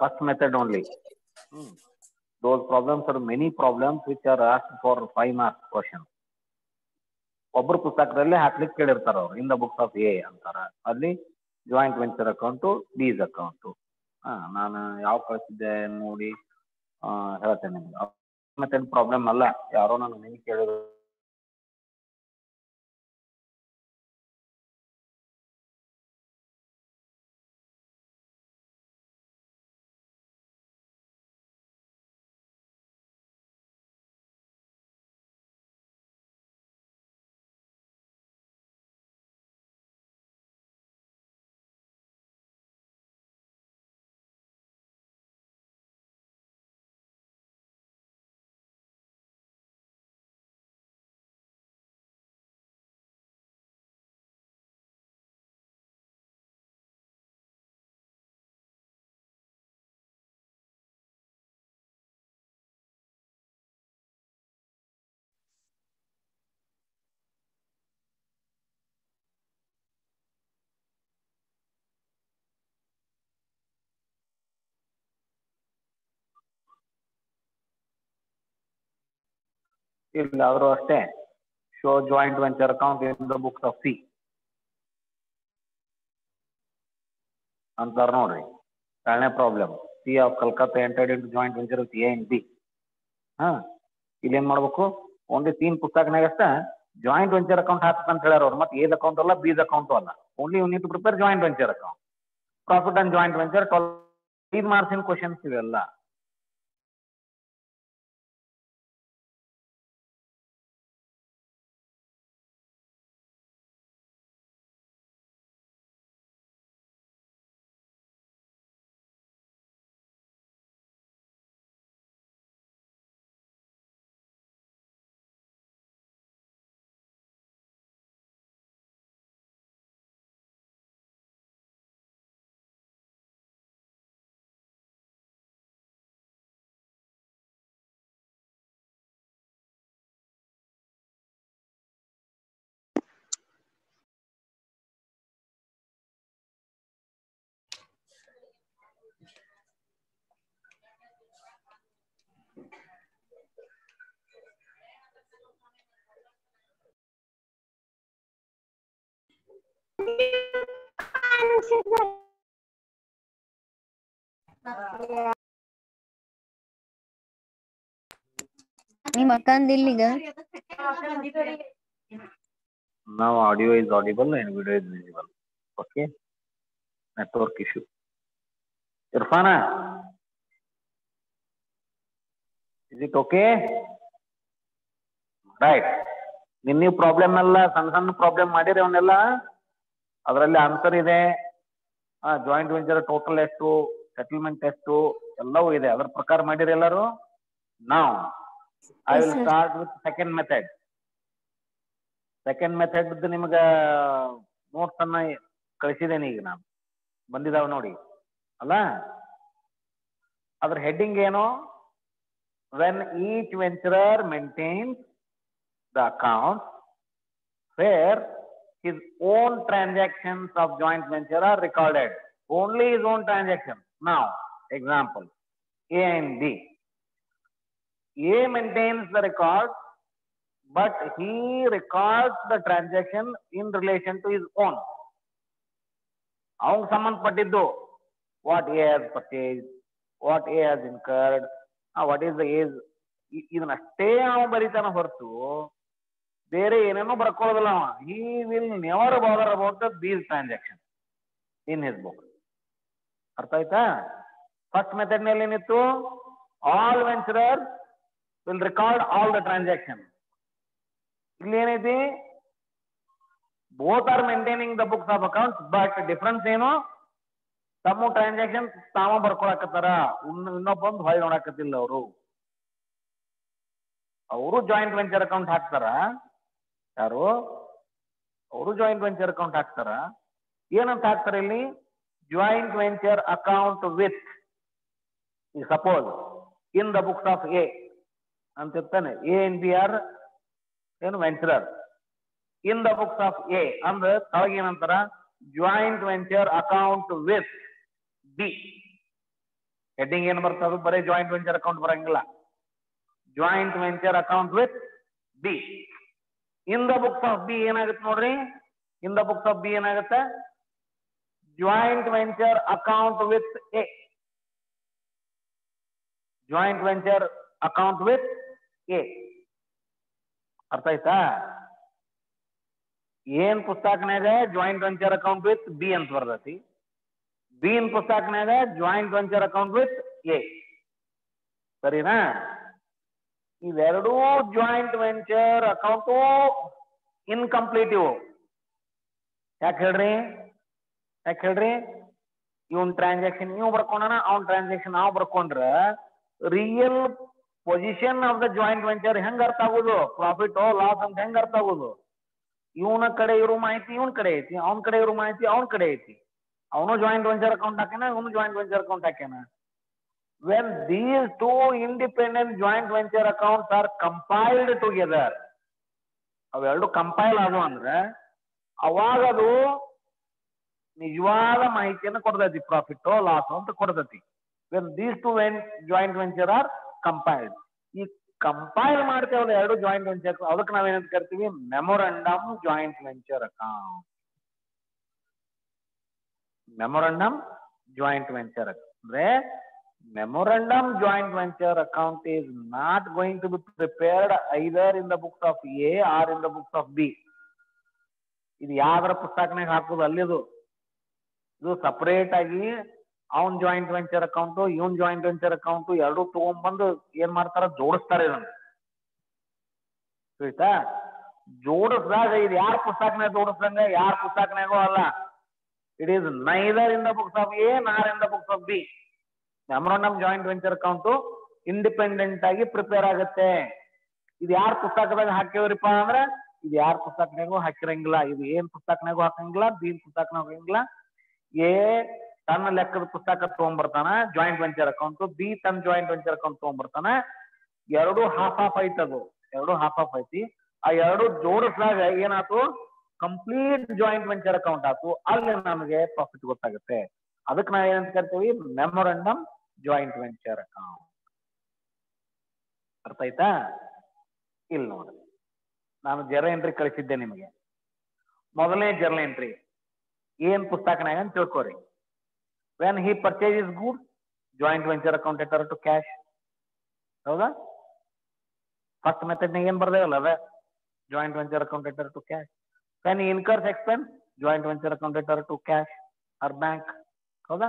first method only. Those problems are many problems which are asked for five marks question. ಒಬ್ಬರು ಪುಸ್ತಕದಲ್ಲಿ ಹಾಕ್ಲಿಕ್ಕೆ ಕೇಳಿರ್ತಾರ ಅವ್ರು in the books of A ಅಂತಾರ. ಅಲ್ಲಿ joint venture account B's account ಹಾ ನಾನು ಯಾವ ಕಳಿಸಿದ್ದೆ ನೋಡಿ ಹೇಳ್ತೇನೆ ನಿಮ್ಗೆ. ಮೆಥಡ್ ಪ್ರಾಬ್ಲಮ್ ಅಲ್ಲ. ಯಾರೋ ನಾನು ನಿಮ್ಗೆ ಕೇಳಿದ್ರು. ಇಲ್ಲ ಆದ್ರೂ ಅಷ್ಟೇ show joint venture account in the books of C ಅಂತಾರೆ ನೋಡ್ರಿ, ಎರಡನೇ problem C of Calcutta entered into joint venture with A and B ಹಾ ಇಲ್ಲಿ ಏನ್ ಮಾಡ್ಬೇಕು? ಓನ್ಲಿ ತೀನ್ ಪುಸ್ತಕನಾಗ ಅಷ್ಟೇ ಜಾಯಿಂಟ್ ವೆಂಚರ್ ಅಕೌಂಟ್ ಹಾಕ್ಬೇಕಂತ ಹೇಳ್ಯಾರ ಅವ್ರು. ಮತ್ತೆ ಏದ್ ಅಕೌಂಟ್ ಅಲ್ಲ ಬೀಸ್ ಅಕೌಂಟ್ ಅಲ್ಲ. Only you prepare joint venture account profit and joint venture twelve ಐದು ಮಾರ್ಕ್ಸಿನ ಕ್ವಶನ್ಸ್ ಇವೆಲ್ಲ. ನಿಮ್ ಅಕ್ಕಂದಿಲ್ಲಿಗ audio is audible and video is visible okay network issue ಇರ್ಫಾನ is it okay right ನಿನ್ನೀವ್ ಪ್ರಾಬ್ಲಮ್ ಅಲ್ಲ, ಸಣ್ಣ ಸಣ್ಣ ಪ್ರಾಬ್ಲಮ್ ಮಾಡಿರಿ ಅವನ್ನೆಲ್ಲ ಅದರಲ್ಲಿ ಆನ್ಸರ್ ಇದೆ. ಜಾಯಿಂಟ್ ವೆಂಚರ್ ಟೋಟಲ್ ಎಷ್ಟು ಸೆಟಲ್ಮೆಂಟ್ ಎಷ್ಟು ಎಲ್ಲವೂ ಇದೆ. ಅದ್ರ ಪ್ರಕಾರ ಮಾಡಿರಿ ಎಲ್ಲರೂ. ನಾವು I will start with second method second method ನಿಮ್ಗ ನೋಟ್ಸ್ ಅನ್ನ ಕಳಿಸಿದ್ದೇನೆ ಈಗ ನಾನು. ಬಂದಿದಾವ ನೋಡಿ. ಅಲ್ಲ? ಅದ್ರ ಹೆಡ್ಡಿಂಗ್ ಏನು? When each venturer maintains the account where his own transactions of joint venture are recorded only his own transactions now example a and b a maintains the record but he records the transaction in relation to his own. ಅವನ್ ಸಂಬಂಧಪಟ್ಟಿದ್ದು what he has purchase what he has incurred what is the age ಇದನ್ನಷ್ಟೇ ಅವ ಬರೀತಾನ ಹೊರತು ಬೇರೆ ಏನೇನೋ ಬರ್ಕೊಳ್ಳೋದಿಲ್ಲ ಅವ. He will never bother about these transaction in his book ಅರ್ಥ ಆಯ್ತಾ? ಫಸ್ಟ್ ಮೆಥಡ್ನಲ್ಲಿ ಏನಿತ್ತು? All venturer will record all the transaction ಇಲ್ಲಿ ಏನೈತಿ both are maintaining the books of accounts but difference ಏನು? ತಮ್ಮ ಟ್ರಾನ್ಸಾಕ್ಷನ್ ತಾವ ಬರ್ಕೊಳಕತ್ತಾರ. ಇನ್ನು, ಇನ್ನೊಬ್ಬಂದು ಹೊಯ್ ನೋಡಕತ್ತಿಲ್ಲ ಅವರು. ಅವರು ಜಾಯಿಂಟ್ ವೆಂಚರ್ ಅಕೌಂಟ್ ಹಾಕ್ತಾರ. ಯಾರು? ಅವರು ಜಾಯಿಂಟ್ ವೆಂಚರ್ ಅಕೌಂಟ್ ಹಾಕ್ತಾರ? ಏನಂತ ಹಾಕ್ತಾರ ಇಲ್ಲಿ? Joint venture account with suppose in the books of A ಅಂತ ಇರ್ತಾನೆ. ಎ ಎನ್ ಬಿ ಆರ್ ಏನು venturer in the books of A ಅಂದ್ರೆ ತಳಗ ಏನಂತಾರ? Joint venture account with B heading ಏನ್ ಬರ್ತದ? ಬರೀ ಜಾಯಿಂಟ್ ವೆಂಚರ್ ಅಕೌಂಟ್ ಬರಂಗಿಲ್ಲ. Joint venture account with B in the books of B ಏನಾಗುತ್ತೆ ನೋಡ್ರಿ? In the books of B ಏನಾಗುತ್ತೆ? Joint venture account with A joint venture account with A ಅರ್ಥ ಆಯ್ತಾ? ಏನ್ ಪುಸ್ತಕನ್ಯಾಗ joint venture account with B ಅಂತ ಬರ್ತೈತಿ? B in ಪುಸ್ತಕನ್ಯಾಗ joint venture account with A ಸರಿನಾ? ಇವೆರಡೂ ಜಾಯಿಂಟ್ ವೆಂಚರ್ ಅಕೌಂಟು ಇನ್ಕಂಪ್ಲೀಟ್ ಇವು. ಯಾಕೆ ಹೇಳ್ರಿ? ಯಾಕೆ ಹೇಳ್ರಿ? ಇವನ್ ಟ್ರಾನ್ಸಾಕ್ಷನ್ ನೀವು ಬರ್ಕೊಂಡನ, ಅವ್ನ ಟ್ರಾನ್ಸಾಕ್ಷನ್ ನಾವು ಬರ್ಕೊಂಡ್ರ real position of the joint venture ಹೆಂಗ್ ಅರ್ಥ ಆಗೋದು? ಪ್ರಾಫಿಟ್ ಲಾಸ್ ಅಂತ ಹೆಂಗ್ ಅರ್ಥ ಆಗೋದು? ಇವನ ಕಡೆ ಇರೋ ಮಾಹಿತಿ ಇವನ್ ಕಡೆ ಐತಿ, ಅವನ ಕಡೆ ಇರೋ ಮಾಹಿತಿ ಅವನ ಕಡೆ ಐತಿ. ಅವನು ಜಾಯಿಂಟ್ ವೆಂಚರ್ ಅಕೌಂಟ್ ಹಾಕ್ಯಾನ, ಇವನು ಜಾಯಿಂಟ್ ವೆಂಚರ್ ಅಕೌಂಟ್ ಹಾಕ್ಯಾನ. When these two independent joint venture accounts are compiled together ಅವೆರಡು ಕಂಪೈಲ್ ಆದವು ಅಂದ್ರೆ, ಅವಾಗ ಅದು ನಿಜವಾದ ಮಾಹಿತಿಯನ್ನು ಕೊಡ್ತೈತಿ ಪ್ರಾಫಿಟ್ ಲಾಸ್ ಅಂತ ಕೊಡ್ತೈತಿ. When these two joint venture are compiled ಈ ಕಂಪೈಲ್ ಮಾಡ್ತೇವಲ್ಲ ಎರಡು ಜಾಯಿಂಟ್ ವೆಂಚರ್ ಅದಕ್ಕೆ ನಾವೇನಂತ ಕರಿತೀವಿ? Memorandum joint venture account memorandum joint venture ಅಂದ್ರೆ memorandum joint venture account is not going to be prepared either in the books of A or in the books of B. ಇದು ಯಾವ್ದ್ರ ಪುಸ್ತಕನಾಗ ಹಾಕೋದು ಅಲ್ಲಿದು. ಇದು separate ಆಗಿ ಅವನ್ ಜಾಯಿಂಟ್ ವೆಂಚರ್ ಅಕೌಂಟ್ ಇವನ್ joint venture account ಎರಡು ತಗೊಂಡ್ಬಂದು ಏನ್ ಮಾಡ್ತಾರ? ಜೋಡಿಸ್ತಾರೆ ಇದನ್ನ. ಆಯ್ತಾ ಜೋಡಿಸ್ದಾಗ ಇದು ಯಾರ ಪುಸ್ತಕನಾಗ ಜೋಡಿಸ್ದಂಗ, ಯಾರ ಪುಸ್ತಕನಾಗೂ ಅಲ್ಲ. It is neither in the books of A nor in the books of B memorandum joint venture account independent ಆಗಿ ಪ್ರಿಪೇರ್ ಆಗುತ್ತೆ. ಇದು ಯಾರ ಪುಸ್ತಕದಾಗ ಹಾಕಿವ್ರಿಪ್ಪ ಅಂದ್ರೆ, ಇದು ಯಾರ ಪುಸ್ತಕನಾಗೂ ಹಾಕಿರಂಗಿಲ್ಲ, ಇದು ಏನ್ ಪುಸ್ತಕನಾಗೂ ಹಾಕಂಗಿಲ್ಲ, ಬೀನ್ ಪುಸ್ತಕನಾಗ ಹಾಕಂಗಿಲ್ಲ. ಎ ತನ್ನ ಲೆಕ್ಕದ ಪುಸ್ತಕ ತಗೊಂಡ್ಬರ್ತಾನ ಜಾಯಿಂಟ್ ವೆಂಚರ್ ಅಕೌಂಟ್ ಬಿ ತನ್ನ ಜಾಯಿಂಟ್ ವೆಂಚರ್ ಅಕೌಂಟ್ ತಗೊಂಡ್ಬರ್ತಾನ ಎರಡು ಹಾಫ್ ಆಫ್ ಐತಿ ಅದು, ಎರಡು ಹಾಫ್ ಆಫ್ ಐತಿ. ಆ ಎರಡು ಜೋಡಿಸಿದಾಗ ಏನಾಯ್ತು ಕಂಪ್ಲೀಟ್ ಜಾಯಿಂಟ್ ವೆಂಚರ್ ಅಕೌಂಟ್ ಆಯ್ತು ಅಲ್ಲಿ ನಮಗೆ ಪ್ರಾಫಿಟ್ ಗೊತ್ತಾಗುತ್ತೆ. ಅದಕ್ಕೆ ನಾವ್ ಏನಂತ ಕರಿತೀವಿ? ಮೆಮೊರಂಡಮ್ ಜಾಯಿಂಟ್ ವೆಂಚರ್ ಅಕೌಂಟ್ ಅರ್ಥ ಆಯ್ತಾ? ಇಲ್ಲಿ ನೋಡಿ. ನಾನು ಜರ ಎಂಟ್ರಿ ಕಳಿಸಿದ್ದೆ ನಿಮಗೆ. ಮೊದಲನೇ ಜರ್ನಲ್ ಎಂಟ್ರಿ ಏನ್ ಪುಸ್ತಕನಾಗ ಅಂತ ತಿಳ್ಕೊರಿ? When he purchase is good joint venture account debtor to cash ಹೌದಾ? ಫಸ್ಟ್ ಮೆಥಡ್ನಾಗ ಏನ್ ಬರ್ದೇವಲ್ಲ ಅದ? Joint venture account debtor to cash when incurs expense joint venture account debtor to cash or bank ಹೌದಾ?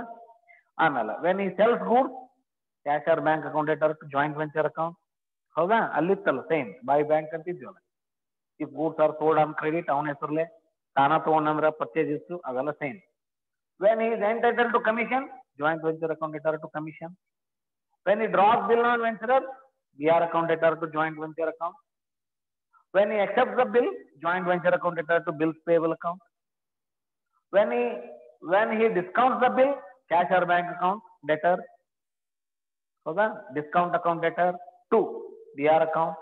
ಆಮೇಲೆ when he sells goods cash or bank account debtor to joint venture account ಹೌದಾ? ಅಲ್ಲಿತ್ತಲ್ಲ same by bank ಅಂತ ಇದ್ವಲ್ಲ if goods are sold on credit ಅವನ ಹೆಸರ್ಲೆ ತಾನ ತಗೊಂಡಂದ್ರ purchase ಇತ್ತು ಅವೆಲ್ಲ same when is entitled to commission joint venture account debtor to commission when he drop bill on venturer B or account debtor to joint venture account when he accepts the bill, joint venture account etter to bills payable account. When he when he discounts the bill cash or bank account debtor ಹೌದಾ discount account debtor to br account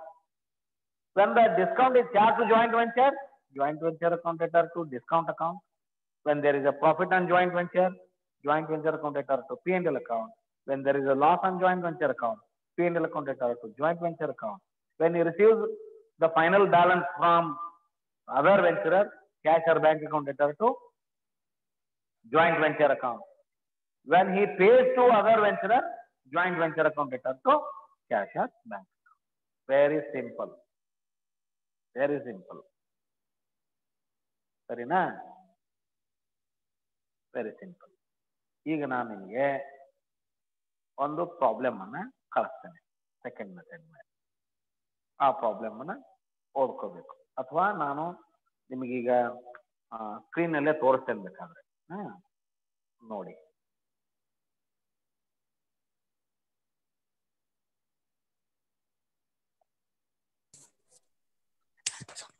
when the discount is charged to joint venture joint venture account debtor to discount account when there is a profit on joint venture joint venture account debtor to p&l account when there is a loss on joint venture account p&l account debtor to joint venture account when he receives the final balance from other venturer, cash or bank account debtor to joint venture account. When he pays to other venturer, joint venture account debtor to cash or bank account. Very simple. Very simple. ಸರಿನಾ very simple ಈಗ ನಾನು ನಿಮಗೆ ಒಂದು problem ಅನ್ನ ಕಳಿಸ್ತೇನೆ second method ಮೇಲೆ ಆ problem ಅನ್ನ ಓದ್ಕೋಬೇಕು ಅಥವಾ ನಾನು ನಿಮಗೀಗ ಸ್ಕ್ರೀನ್ ಅಲ್ಲೇ ತೋರಿಸ್ತೇನೆ ಬೇಕಾದ್ರೆ ಹಾ ನೋಡಿ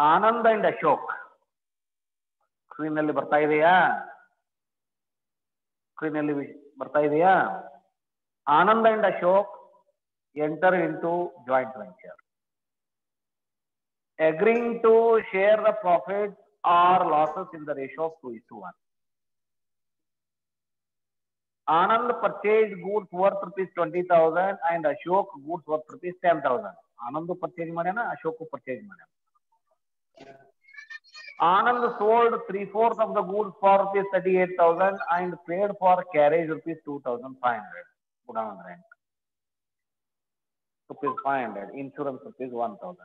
ಆನಂದ್ ಅಂಡ್ ಅಶೋಕ್ ಸ್ಕ್ರೀನ್ ನಲ್ಲಿ ಬರ್ತಾ ಇದೆಯಾ ಸ್ಕ್ರೀನ್ ನಲ್ಲಿ ವಿ- ಬರ್ತಾ ಇದೆಯಾ Anand and Ashok enter into joint venture agreeing to share the profits or losses in the ratio of 2 is to 1. Anand purchased goods worth rupees 20,000 and Ashok goods worth rupees 10,000. Anand purchase ಮಾಡ್ಯಾನ Ashok purchase ಮಾಡ್ಯಾನ Anand sold three fourths of the goods for rupees 38,000 and paid for carriage rupees 2,500. Put on rent. Rupees 500. Insurance rupees 1,000.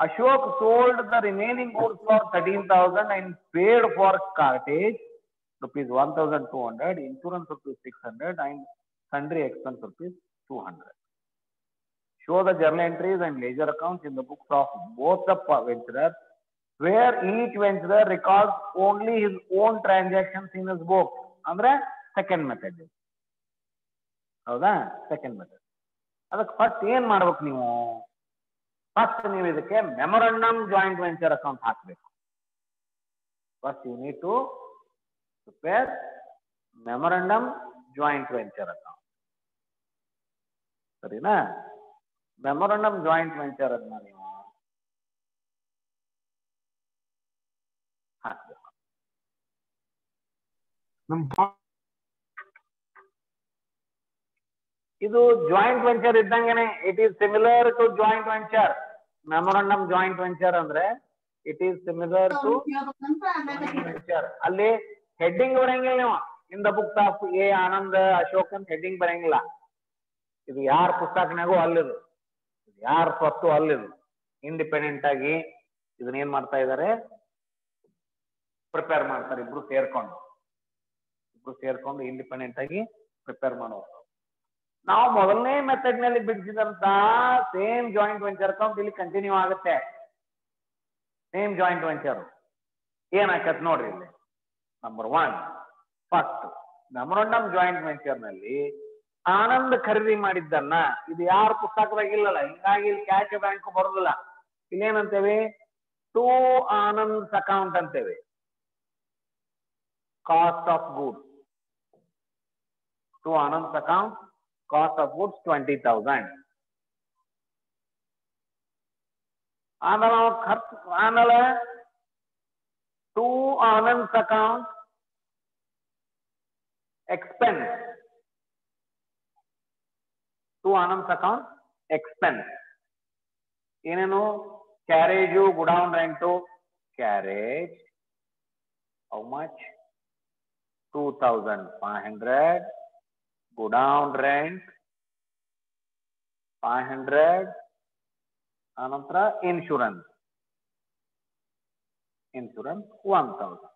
Ashok sold the remaining goods for 13,000 and paid for cartage rupees 1,200, insurance rupees 600 and sundry expense rupees 200. Show the journal entries and ledger accounts in the books of both the venturers where each venturer records only his own transactions in his book. ಅಂದ್ರೆ second method ಹೌದಾ? Second method ಅದಕ್ಕೆ first ಏನ್ ಮಾಡ್ಬೇಕು ನೀವು? First ನೀವು ಇದಕ್ಕೆ memorandum joint venture account ಹಾಕಬೇಕು. First you need to prepare memorandum joint venture account ಸರಿನಾ? ಮೆಮೊರಂಡಮ್ ಜಾಯಿಂಟ್ ವೆಂಚರ್ ಅನ್ನ ನೀವು ಹಾಕ್ಬೇಕು ನಮ್ ಇದು joint venture ಇದ್ದಂಗೆನೆ it is similar to joint venture memorandum joint venture ಅಂದ್ರೆ it is similar to venture ಅಲ್ಲಿ heading ಬರಂಗಿಲ್ಲ ನೀವು in the book of A Anand Ashok ಅಂತ ಹೆಡ್ಡಿಂಗ್ ಬರಂಗಿಲ್ಲ. ಇದು ಯಾರ ಪುಸ್ತಕನಾಗೂ ಅಲ್ಲಿದು. ಇದು ಯಾರ ಸ್ವತ್ತು ಅಲ್ಲಿದು. ಇಂಡಿಪೆಂಡೆಂಟ್ ಆಗಿ ಇದನ್ನ ಏನ್ ಮಾಡ್ತಾ ಇದ್ದಾರೆ ಪ್ರಿಪೇರ್ ಮಾಡ್ತಾರೆ ಇಬ್ರು ಸೇರ್ಕೊಂಡು. ಸೇರ್ಕೊಂಡು ಇಂಡಿಪೆಂಡೆಂಟ್ ಆಗಿ ಪ್ರಿಪೇರ್ ಮಾಡೋರು ನಾವು ಮೊದಲನೇ ಮೆಥಡ್ನಲ್ಲಿ ಬಿಡಿಸಿದಂತ ಸೇಮ್ ಜಾಯಿಂಟ್ ವೆಂಚರ್ ಅಕೌಂಟ್ ಇಲ್ಲಿ ಕಂಟಿನ್ಯೂ ಆಗುತ್ತೆ. ಸೇಮ್ ಜಾಯಿಂಟ್ ವೆಂಚರ್ ಏನಾಕತ್ ನೋಡ್ರಿ ಇಲ್ಲಿ? ನಂಬರ್ ಒನ್ ಫಸ್ಟ್ ನಮ್ ಜಾಯಿಂಟ್ ವೆಂಚರ್ನಲ್ಲಿ ಆನಂದ್ ಖರೀದಿ ಮಾಡಿದ್ದನ್ನ ಇದು ಯಾರ ಪುಸ್ತಕದಾಗ ಇಲ್ಲಲ್ಲ, ಹಿಂಗಾಗಿ ಇಲ್ಲಿ ಕ್ಯಾಶ್ ಬ್ಯಾಂಕ್ ಬರೋದಿಲ್ಲ. ಇಲ್ಲೇನಂತೇವೆ? To Anand account ಅಂತೇವೆ. Cost of goods to Anand account cost of goods twenty thousand ಆಮೇಲೆ ನಾವು ಖರ್ಚು ಆಮೇಲೆ to Anand account expense to Anand account expense ಏನೇನು carriage godown rent carriage how much two thousand five hundred godown rent 500 ಅನಂತರ insurance insurance one thousand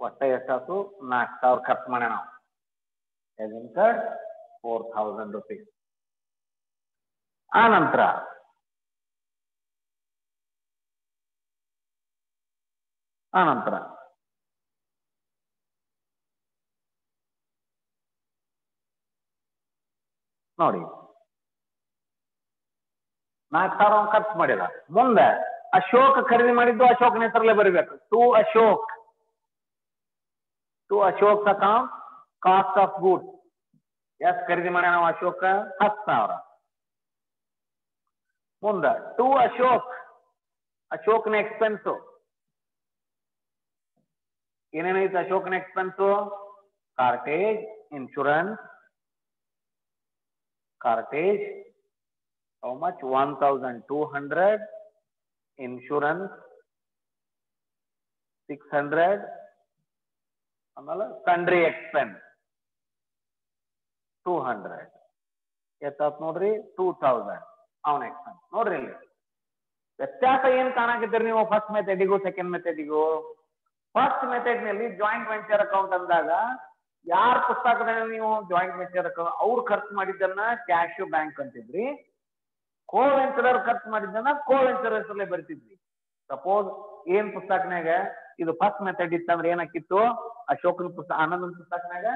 ಒಟ್ಟ ಎಷ್ಟಾಯ್ತು? ನಾಲ್ಕು ಸಾವಿರ ಖರ್ಚು ಮಾಡ್ಯ ನಾವು. ಎಸ್ ಫೋರ್ ಥೌಸಂಡ್ ರುಪೀಸ್ ಆನಂತರ ನಂತರ ಆ ನಂತರ ನೋಡಿ. ನಾಲ್ಕು ಸಾವಿರ ಅವ್ನು ಖರ್ಚು ಮಾಡಿದ. ಮುಂದೆ ಅಶೋಕ್ ಖರೀದಿ ಮಾಡಿದ್ದು ಅಶೋಕ್ನ ಹೆಸರಲ್ಲೇ ಬರೀಬೇಕು. To Ashok. To Ashok account cost of goods. ಎಷ್ಟು ಖರೀದಿ ಮಾಡ್ಯಾನ ನಾವು ಅಶೋಕ? ಹತ್ತು ಸಾವಿರ. ಮುಂದ ಟು ಅಶೋಕ್. ಅಶೋಕ್ನ ಎಕ್ಸ್ಪೆನ್ಸು ಏನೇನೈತೆ ಅಶೋಕ್ನ expense cartage insurance cartage how much? 1200 insurance 600 ಆಮೇಲೆ ಕಂಡ್ರಿ ಎಕ್ಸ್ಪೆನ್ಸ್ ಟೂ ಹಂಡ್ರೆಡ್ ಎಷ್ಟಾತ್ ನೋಡ್ರಿ ಟೂ ತೌಸಂಡ್ ಅವನ ಎಕ್ಸ್ಪೆನ್ಸ್ ನೋಡ್ರಿ ಇಲ್ಲಿ. ವ್ಯತ್ಯಾಸ ಏನ್ ಕಾಣಕತ್ತೀರಿ ನೀವು? ಫಸ್ಟ್ ಮೆಥಡಿಗೂ ಸೆಕೆಂಡ್ ಮೆಥಡಿಗೂ ಫಸ್ಟ್ ಮೆಥಡ್ನಲ್ಲಿ ಜಾಯಿಂಟ್ ವೆಂಚರ್ ಅಕೌಂಟ್ ಅಂದಾಗ ಯಾರ ಪುಸ್ತಕದಾಗ ನೀವು ಜಾಯಿಂಟ್ ವೆಂಚರ್ ಅವ್ರ ಖರ್ಚು ಮಾಡಿದ್ದನ್ನ ಕ್ಯಾಶ್ ಬ್ಯಾಂಕ್ ಅಂತಿದ್ರಿ. ಕೋ ವೆಂಚರರ್ ಖರ್ಚು ಮಾಡಿದ್ದನ್ನ ಕೋ ವೆಂಚರ್ ಹೆಸರಲ್ಲೇ ಬರ್ತಿದ್ವಿ. ಸಪೋಸ್ ಏನ್ ಪುಸ್ತಕನಾಗ ಇದು ಫಸ್ಟ್ ಮೆಥಡ್ ಇತ್ತಂದ್ರೆ ಏನಕ್ಕಿತ್ತು ಅಶೋಕನ ಪುಸ್ತಕ ಆನಂದನ ಪುಸ್ತಕನಾಗ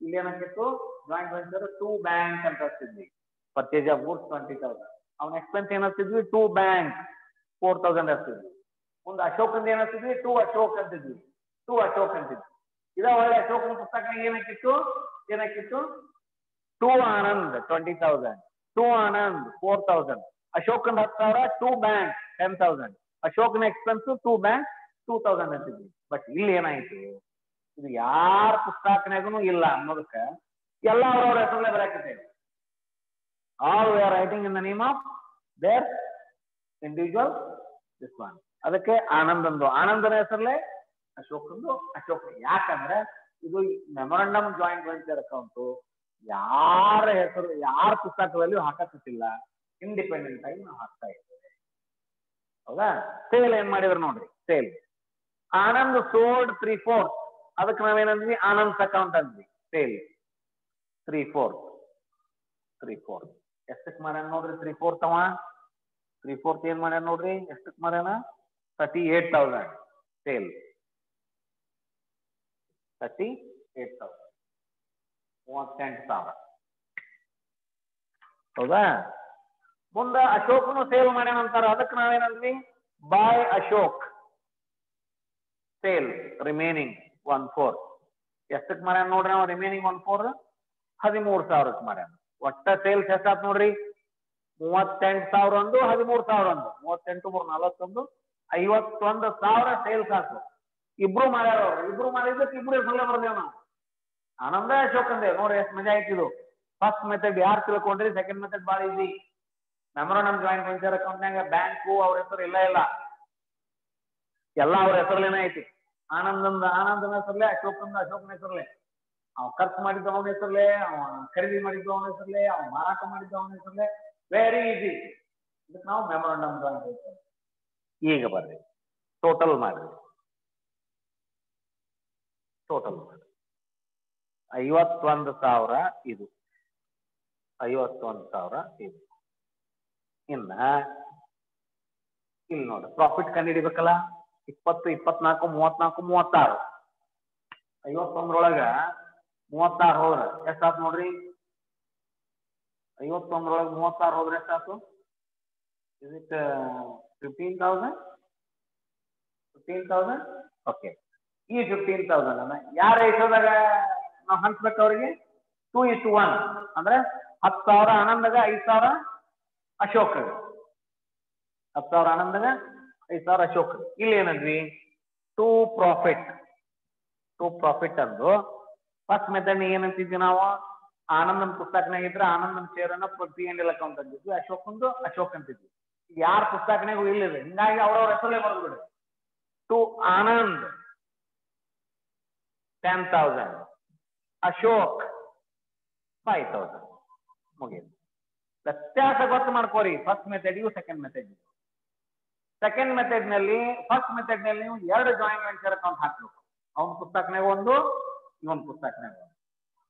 ಇಲ್ಲಿ ಏನಕ್ಕಿತ್ತು ಜಾಯಿಂಟ್ ವೆಂಚರ್ ಟೂ ಬ್ಯಾಂಕ್ ಅಂತ ಹಚ್ತಿದ್ವಿ purchase of goods twenty thousand ಅವನ ಎಕ್ಸ್ಪೆನ್ಸ್ ಏನ್ ಹಚ್ತಿದ್ವಿ ಟೂ ಬ್ಯಾಂಕ್ ಫೋರ್ ತೌಸಂಡ್ ಹಚ್ತಿದ್ವಿ ಮುಂದೆ ಅಶೋಕಂದ ಏನ್ ಹಚ್ತಿದ್ವಿ ಟೂ ಅಶೋಕ್ ಅಂತಿದ್ವಿ. ಟೂ ಅಶೋಕ್ ಅಂತಿದ್ವಿ. ಇದ ಒಳ್ಳೆ ಅಶೋಕನ ಪುಸ್ತಕ ಏನಾಕಿತ್ತು? ಏನಾಕಿತ್ತು? To Anand twenty thousand to Anand four thousand Ashokan ಹತ್ತು ಸಾವಿರ ಟೂ ಬ್ಯಾಂಕ್ ಟೆನ್ ತೌಸಂಡ್ ಅಶೋಕನ expense to bank two thousand ಅಂತಿದ್ವಿ. But ಇಲ್ಲಿ ಏನಾಯ್ತು? ಇದು ಯಾರ ಪುಸ್ತಕನಾಗೂ ಇಲ್ಲ ಅನ್ನೋದಕ್ಕ ಎಲ್ಲ ಅವ್ರವ್ರ ಹೆಸರಲ್ಲೇ ಬರಾಕತ್ತೇವೆ. All we are writing in the name of their individual this one ಅದಕ್ಕೆ ಆನಂದಂದು ಆನಂದನ ಹೆಸರಲ್ಲೇ ಅಶೋಕಂದು ಅಶೋಕ. ಯಾಕಂದ್ರೆ ಇದು ಮೆಮೊರಂಡಮ್ ಜಾಯಿಂಟ್ ವೆಂಚರ್ ಅಕೌಂಟು ಯಾರ ಹೆಸರು, ಯಾರ ಪುಸ್ತಕದಲ್ಲಿಯೂ ಹಾಕತ್ತಿಲ್ಲ ಇಂಡಿಪೆಂಡೆಂಟ್ ಆಗಿ ನಾವು ಹಾಕ್ತಾ ಇದ್ದೇವೆ. ಹೌದಾ? ಸೇಲ್ ಏನ್ ಮಾಡಿದ್ರು ನೋಡ್ರಿ sale Anand sold three fourth ಅದಕ್ಕೆ ನಾವೇನಂದ್ವಿ? Anand account ಅಂದ್ವಿ sale three fourth three fourth ಎಷ್ಟಕ್ ಮಾಡ್ಯಾನ ನೋಡ್ರಿ ತ್ರೀ ಫೋರ್ತ್ ಅವ? ತ್ರೀ ಫೋರ್ತ್ ಏನ್ ಮಾಡ್ಯಾನ ನೋಡ್ರಿ? ಎಷ್ಟಕ್ ಮಾಡ್ಯಾನ thirty eight thousand sale thirty eight thousand ಮೂವತ್ತೆಂಟು ಸಾವಿರ. ಹೌದಾ? ಮುಂದ ಅಶೋಕ್ನು ಸೇಲ್ ಮಾಡ್ಯಾನಂತಾರ ಅದಕ್ಕೆ ನಾವೇನಂದ್ವಿ? By Ashok sale remaining one four ಎಷ್ಟಕ್ ಮಾಡ್ಯಾನ ನೋಡ್ರಿ ನಾವು? ರಿಮೈನಿಂಗ್ ಒನ್ ಫೋರ್ ಹದಿಮೂರು ಸಾವಿರಕ್ಕೆ ಮಾಡ್ಯಾನ. ಒಟ್ಟ ಸೇಲ್ಸ್ ಎಷ್ಟಾತ್ ನೋಡ್ರಿ? ಮೂವತ್ತೆಂಟು ಸಾವಿರ ಒಂದು, ಹದಿಮೂರು ಸಾವಿರ ಒಂದು. ಮೂವತ್ತೆಂಟು ಮೂರು ನಲವತ್ತೊಂದು, ಐವತ್ತೊಂದು ಸಾವಿರ ಸೇಲ್ಸ್ ಆತು ಇಬ್ರು ಮಾಡ್ಯಾರ ಇಬ್ರು ಮಾಡಿದ್ದಕ್ಕೆ ಇಬ್ರು ಹೆಸರಲ್ಲೇ ಬರ್ದೇವ್ ನಾವು ಆನಂದ ಅಶೋಕ್ ಅಂದೆ ನೋಡ್ರಿ ಎಷ್ಟು ಮಜಾ ಆಯ್ತಿದು ಫಸ್ಟ್ ಮೆಥಡ್ ಯಾರು ತಿಳ್ಕೊಂಡ್ರಿ ಸೆಕೆಂಡ್ ಮೆಥಡ್ ಬಾಳ ಈಸಿ ನಮ್ ಜಾಯಿಂಟ್ ವೆಂಚರ್ ಅಕೌಂಟ್ನಾಗ ಬ್ಯಾಂಕು ಅವ್ರ ಹೆಸರು ಇಲ್ಲ ಇಲ್ಲ. ಎಲ್ಲ ಅವ್ರ ಹೆಸರಲ್ಲೇನ ಐತಿ. ಆನಂದಂದ, ಆನಂದನ ಹೆಸರಲ್ಲೇ ಅಶೋಕಂದ ಅಶೋಕನ ಹೆಸರಲ್ಲೇ ಅವ್ ಖರ್ಚು ಮಾಡಿದ್ದು ಅವನ ಹೆಸರಲ್ಲೇ ಅವ ಖರೀದಿ ಮಾಡಿದ್ದು ಅವನ ಹೆಸರಲ್ಲೇ ಅವ ಮಾರಾಟ ಮಾಡಿದ್ದು ಅವನ ಹೆಸರಲ್ಲೇ ವೆರಿ ಈಸಿ ಇದಕ್ಕೆ ನಾವು ಮೆಮೊರಂಡಮ್ ಜಾಯಿಂಟ್ ಈಗ ಬರ್ರಿ. ಟೋಟಲ್ ಮಾಡ್ರಿ. ಟೋಟಲ್ ಮಾಡಿ ಐವತ್ತೊಂದು ಸಾವಿರ ಇದು. ಐವತ್ತೊಂದು ಸಾವಿರ ಇದು. ಇನ್ನ, ಇಲ್ಲಿ ನೋಡ್ರಿ ಪ್ರಾಫಿಟ್ ಕಂಡುಹಿಡಿಬೇಕಲ್ಲ ಇಪ್ಪತ್ತು, ಇಪ್ಪತ್ನಾಲ್ಕು, ಮೂವತ್ನಾಲ್ಕು, ಮೂವತ್ತಾರು. ಐವತ್ತೊಂದ್ರೊಳಗ ಮೂವತ್ತಾರು ಹೋದ್ರ ಎಷ್ಟಾತ್ ನೋಡ್ರಿ? ಐವತ್ತೊಂದ್ರೊಳಗೆ ಮೂವತ್ತಾರು ಹೋದ್ರೆ ಎಷ್ಟಾತು? Is fifteen thousand fifteen thousand okay ಈ ಫಿಫ್ಟೀನ್ ತೌಸಂಡ್ ಅನ್ನ. ಯಾವ ರೇಷೋದಾಗ ನಾವು ಹಂಚ್ಬೇಕು ಅವ್ರಿಗೆ? ಟೂ ಇಸ್ ಒನ್ ಅಂದ್ರೆ ಹತ್ತು ಸಾವಿರ ಆನಂದಾಗ ಐದು ಸಾವಿರ ಅಶೋಕ್ ಹತ್ತು ಸಾವಿರ ಆನಂದಾಗ ಐದು ಸಾವಿರ ಅಶೋಕ್ ಇಲ್ಲಿ ಏನಂದ್ವಿ? ಟೂ ಪ್ರಾಫಿಟ್ ಟೂ ಪ್ರಾಫಿಟ್ ಅಂದು ಫಸ್ಟ್ ಮೆಥಡ್ ಏನಂತಿದ್ವಿ ನಾವು? ಆನಂದನ್ ಪುಸ್ತಕನಾಗ ಇದ್ರೆ ಆನಂದನ್ ಶೇರ್ ಅನ್ನ ಪಿ ಎನ್ ಎಲ್ ಅಕೌಂಟ್ ಅಂತಿದ್ವಿ. ಒಂದು ಅಶೋಕ್ ಅಂತಿದ್ವಿ. ಯಾರ ಪುಸ್ತಕನಾಗೂ ಇಲ್ಲಿದೆ ಹಿಂಗಾಗಿ ಅವ್ರವ್ರ ಹೆಸರಲ್ಲೇ ಬರ್ದ್ಬಿಡ್ರಿ to Anand. Ten thousand Ashok five thousand ಮುಗಿತು ವ್ಯತ್ಯಾಸ ಗೊತ್ತು ಮಾಡ್ಕೋರಿ. ಫಸ್ಟ್ ಮೆಥಡ್ಗೂ ಸೆಕೆಂಡ್ ಮೆಥಡ್ ಸೆಕೆಂಡ್ ಮೆಥಡ್ನಲ್ಲಿ ಫಸ್ಟ್ ಮೆಥಡ್ನಲ್ಲಿ ನೀವು ಎರಡು ಜಾಯಿಂಟ್ ವೆಂಚರ್ ಅಕೌಂಟ್ ಹಾಕ್ಬೇಕು. ಅವನ ಪುಸ್ತಕನಾಗ ಒಂದು, ಇವನ್ ಪುಸ್ತಕನಾಗ ಒಂದು.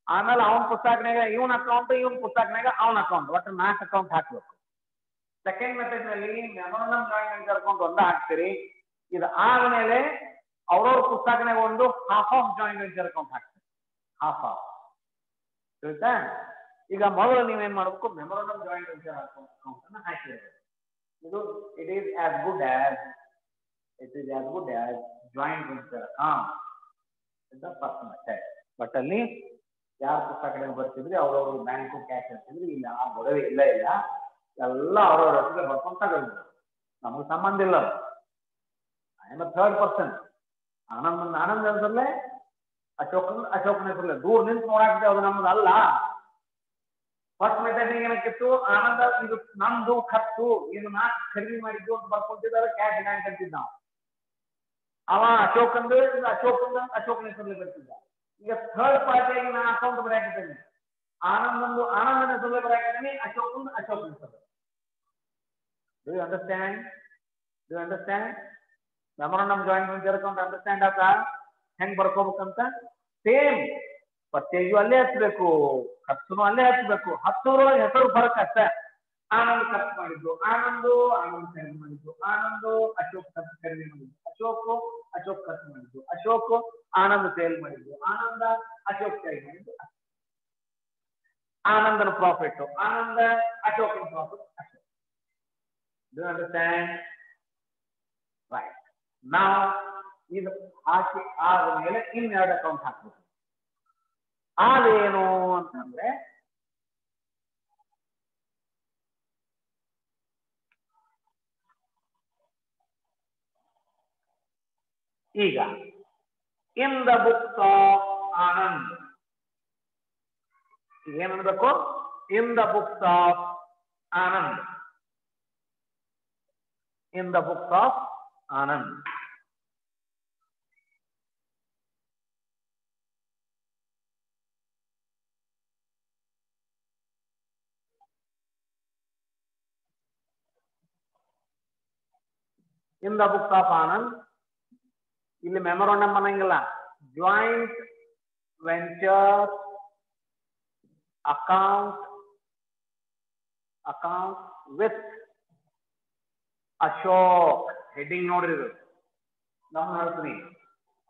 ಆಮೇಲೆ ಅವನ ಪುಸ್ತಕನಾಗ ಇವನ್ ಅಕೌಂಟ್ ಇವನ್ ಪುಸ್ತಕನಾಗ ಅವನ ಅಕೌಂಟ್ ಒಟ್ಟು ನಾಲ್ಕು ಅಕೌಂಟ್ ಹಾಕ್ಬೇಕು. ಸೆಕೆಂಡ್ ಮೆಥಡ್ನಲ್ಲಿ ಮೆಮೊರಂಡಮ್ ಜಾಯಿಂಟ್ ವೆಂಚರ್ ಅಕೌಂಟ್ ಒಂದ ಹಾಕ್ತೀರಿ. ಇದು ಆದ್ಮೇಲೆ ಅವ್ರವ್ರ ಪುಸ್ತಕನಾಗ ಒಂದು half of joint venture account ಹಾಕ್ತಾರೆ. ಹಾಫ್ ಆಫ್ ತಿಳಿತಾ ಈಗ ಮೊದಲು ನೀವೇನ್ ಮಾಡಬೇಕು? ಮೆಮೊರಂಡಮ್ ಜಾಯಿಂಟ್ ವೆಂಚರ್ ಅಕೌಂಟ್ ಅನ್ನ ಹಾಕಿದ್ರೆ ಇದು it is as good as it is as good as joint venture account ಇದ ಫಸ್ಟ್ ಬಟ್ ಅಲ್ಲಿ ಯಾರ ಪುಸ್ತಕ ಬರ್ತಿದ್ರಿ? ಅವ್ರವ್ರ ಬ್ಯಾಂಕು ಕ್ಯಾಶ್ ಇರ್ತಿದ್ರಿ ಇಲ್ಲ, ಆ ಗೊಡವೆ ಇಲ್ಲ ಇಲ್ಲ. ಎಲ್ಲ ಅವ್ರವ್ರ ಹೆಸರಿಗೆ ಬರ್ಕೊಂಡು ತಗೊಂಡ್ರು ನಮಗೆ ಸಂಬಂಧ ಇಲ್ಲ. I am third person Anand Anand ಹೆಸರಲ್ಲೇ ಅಶೋಕ ಅಶೋಕನ ಹೆಸರಲ್ಲೇ. ದೂರ ನಿಂತು ನೋಡಾಕ್ತೇವೆ ಅದು ನಮ್ದು ಅಲ್ಲ. ಫಸ್ಟ್ ಮೆಥಡ್ ಏನಕ್ಕಿತ್ತು ಆನಂದ, ಇದು ನಮ್ದು ಖರ್ಚು. ಇದು ನಾ ಖರೀದಿ ಮಾಡಿದ್ದು ಅಂತ ಬರ್ಕೊಂತಿದ್ದಾರೆ ಕ್ಯಾಶ್ ಬ್ಯಾಂಕ್ ಅಂತಿದ್ದ ನಾವು ಅವ ಅಶೋಕಂದು ಅಶೋಕಂದ, ಅಶೋಕನ ಹೆಸರಲ್ಲಿ ಬರ್ತಿದ್ದ. ಈಗ ಥರ್ಡ್ ಪಾರ್ಟಿಯಾಗಿ ನಾನು ಅಕೌಂಟ್ ಬರೆಯಾಕಿದ್ದೇನೆ ಆನಂದಂದು, ಆನಂದನ ಹೆಸರಲ್ಲಿ ಬರೆಯಾಕಿದ್ದೀನಿ ಅಶೋಕಂದು ಅಶೋಕನ ಹೆಸರು do understand do understand memorandum joint venture account understand ಆತ ಹೆಂಗ್ ಬರ್ಕೋಬೇಕಂತ ಸೇಮ್ ಪರ್ಚೇಜು ಅಲ್ಲೇ ಹಚ್ಬೇಕು ಖರ್ಚುನು ಅಲ್ಲೇ ಹಚ್ಬೇಕು ಹತ್ತೋದ್ರೊಳಗೆ ಹೆಸರು ಬರಕ್ ಅಷ್ಟೇ ಆನಂದ್ ಖರ್ಚು ಮಾಡಿದ್ದು ಆನಂದು ಆನಂದ್ ಖರೀದಿ ಮಾಡಿದ್ದು ಆನಂದು ಅಶೋಕ್ ಖರ್ಚು ಖರೀದಿ ಮಾಡಿದ್ದು ಅಶೋಕ್ ಅಶೋಕ್ ಖರ್ಚು ಮಾಡಿದ್ದು ಅಶೋಕ್ ಆನಂದ್ ಸೇಲ್ ಮಾಡಿದ್ದು ಆನಂದ ಅಶೋಕ್ ಸೇಲ್ ಮಾಡಿದ್ದು ಆನಂದನ ಪ್ರಾಫಿಟ್ ಆನಂದ ಅಶೋಕನ profit Ashok do understand right ನಾವು ಇದು ಹಾಕಿ ಆದ ಮೇಲೆ ಇನ್ನೆರಡು ಅಕೌಂಟ್ ಹಾಕ್ಬೇಕು. ಅದೇನು ಅಂತಂದ್ರೆ, ಈಗ in the books of Anand ಏನ್ ಅನ್ಬೇಕು in the books of Anand in the books of Anand in the books of Anand. ಇಲ್ಲಿ ಮೆಮೊರಂಡಮ್ ಅನ್ನಂಗಿಲ್ಲ joint venture account account with Ashok heading ನೋಡ್ರಿ ನಾವು ಹೇಳ್ತೀನಿ.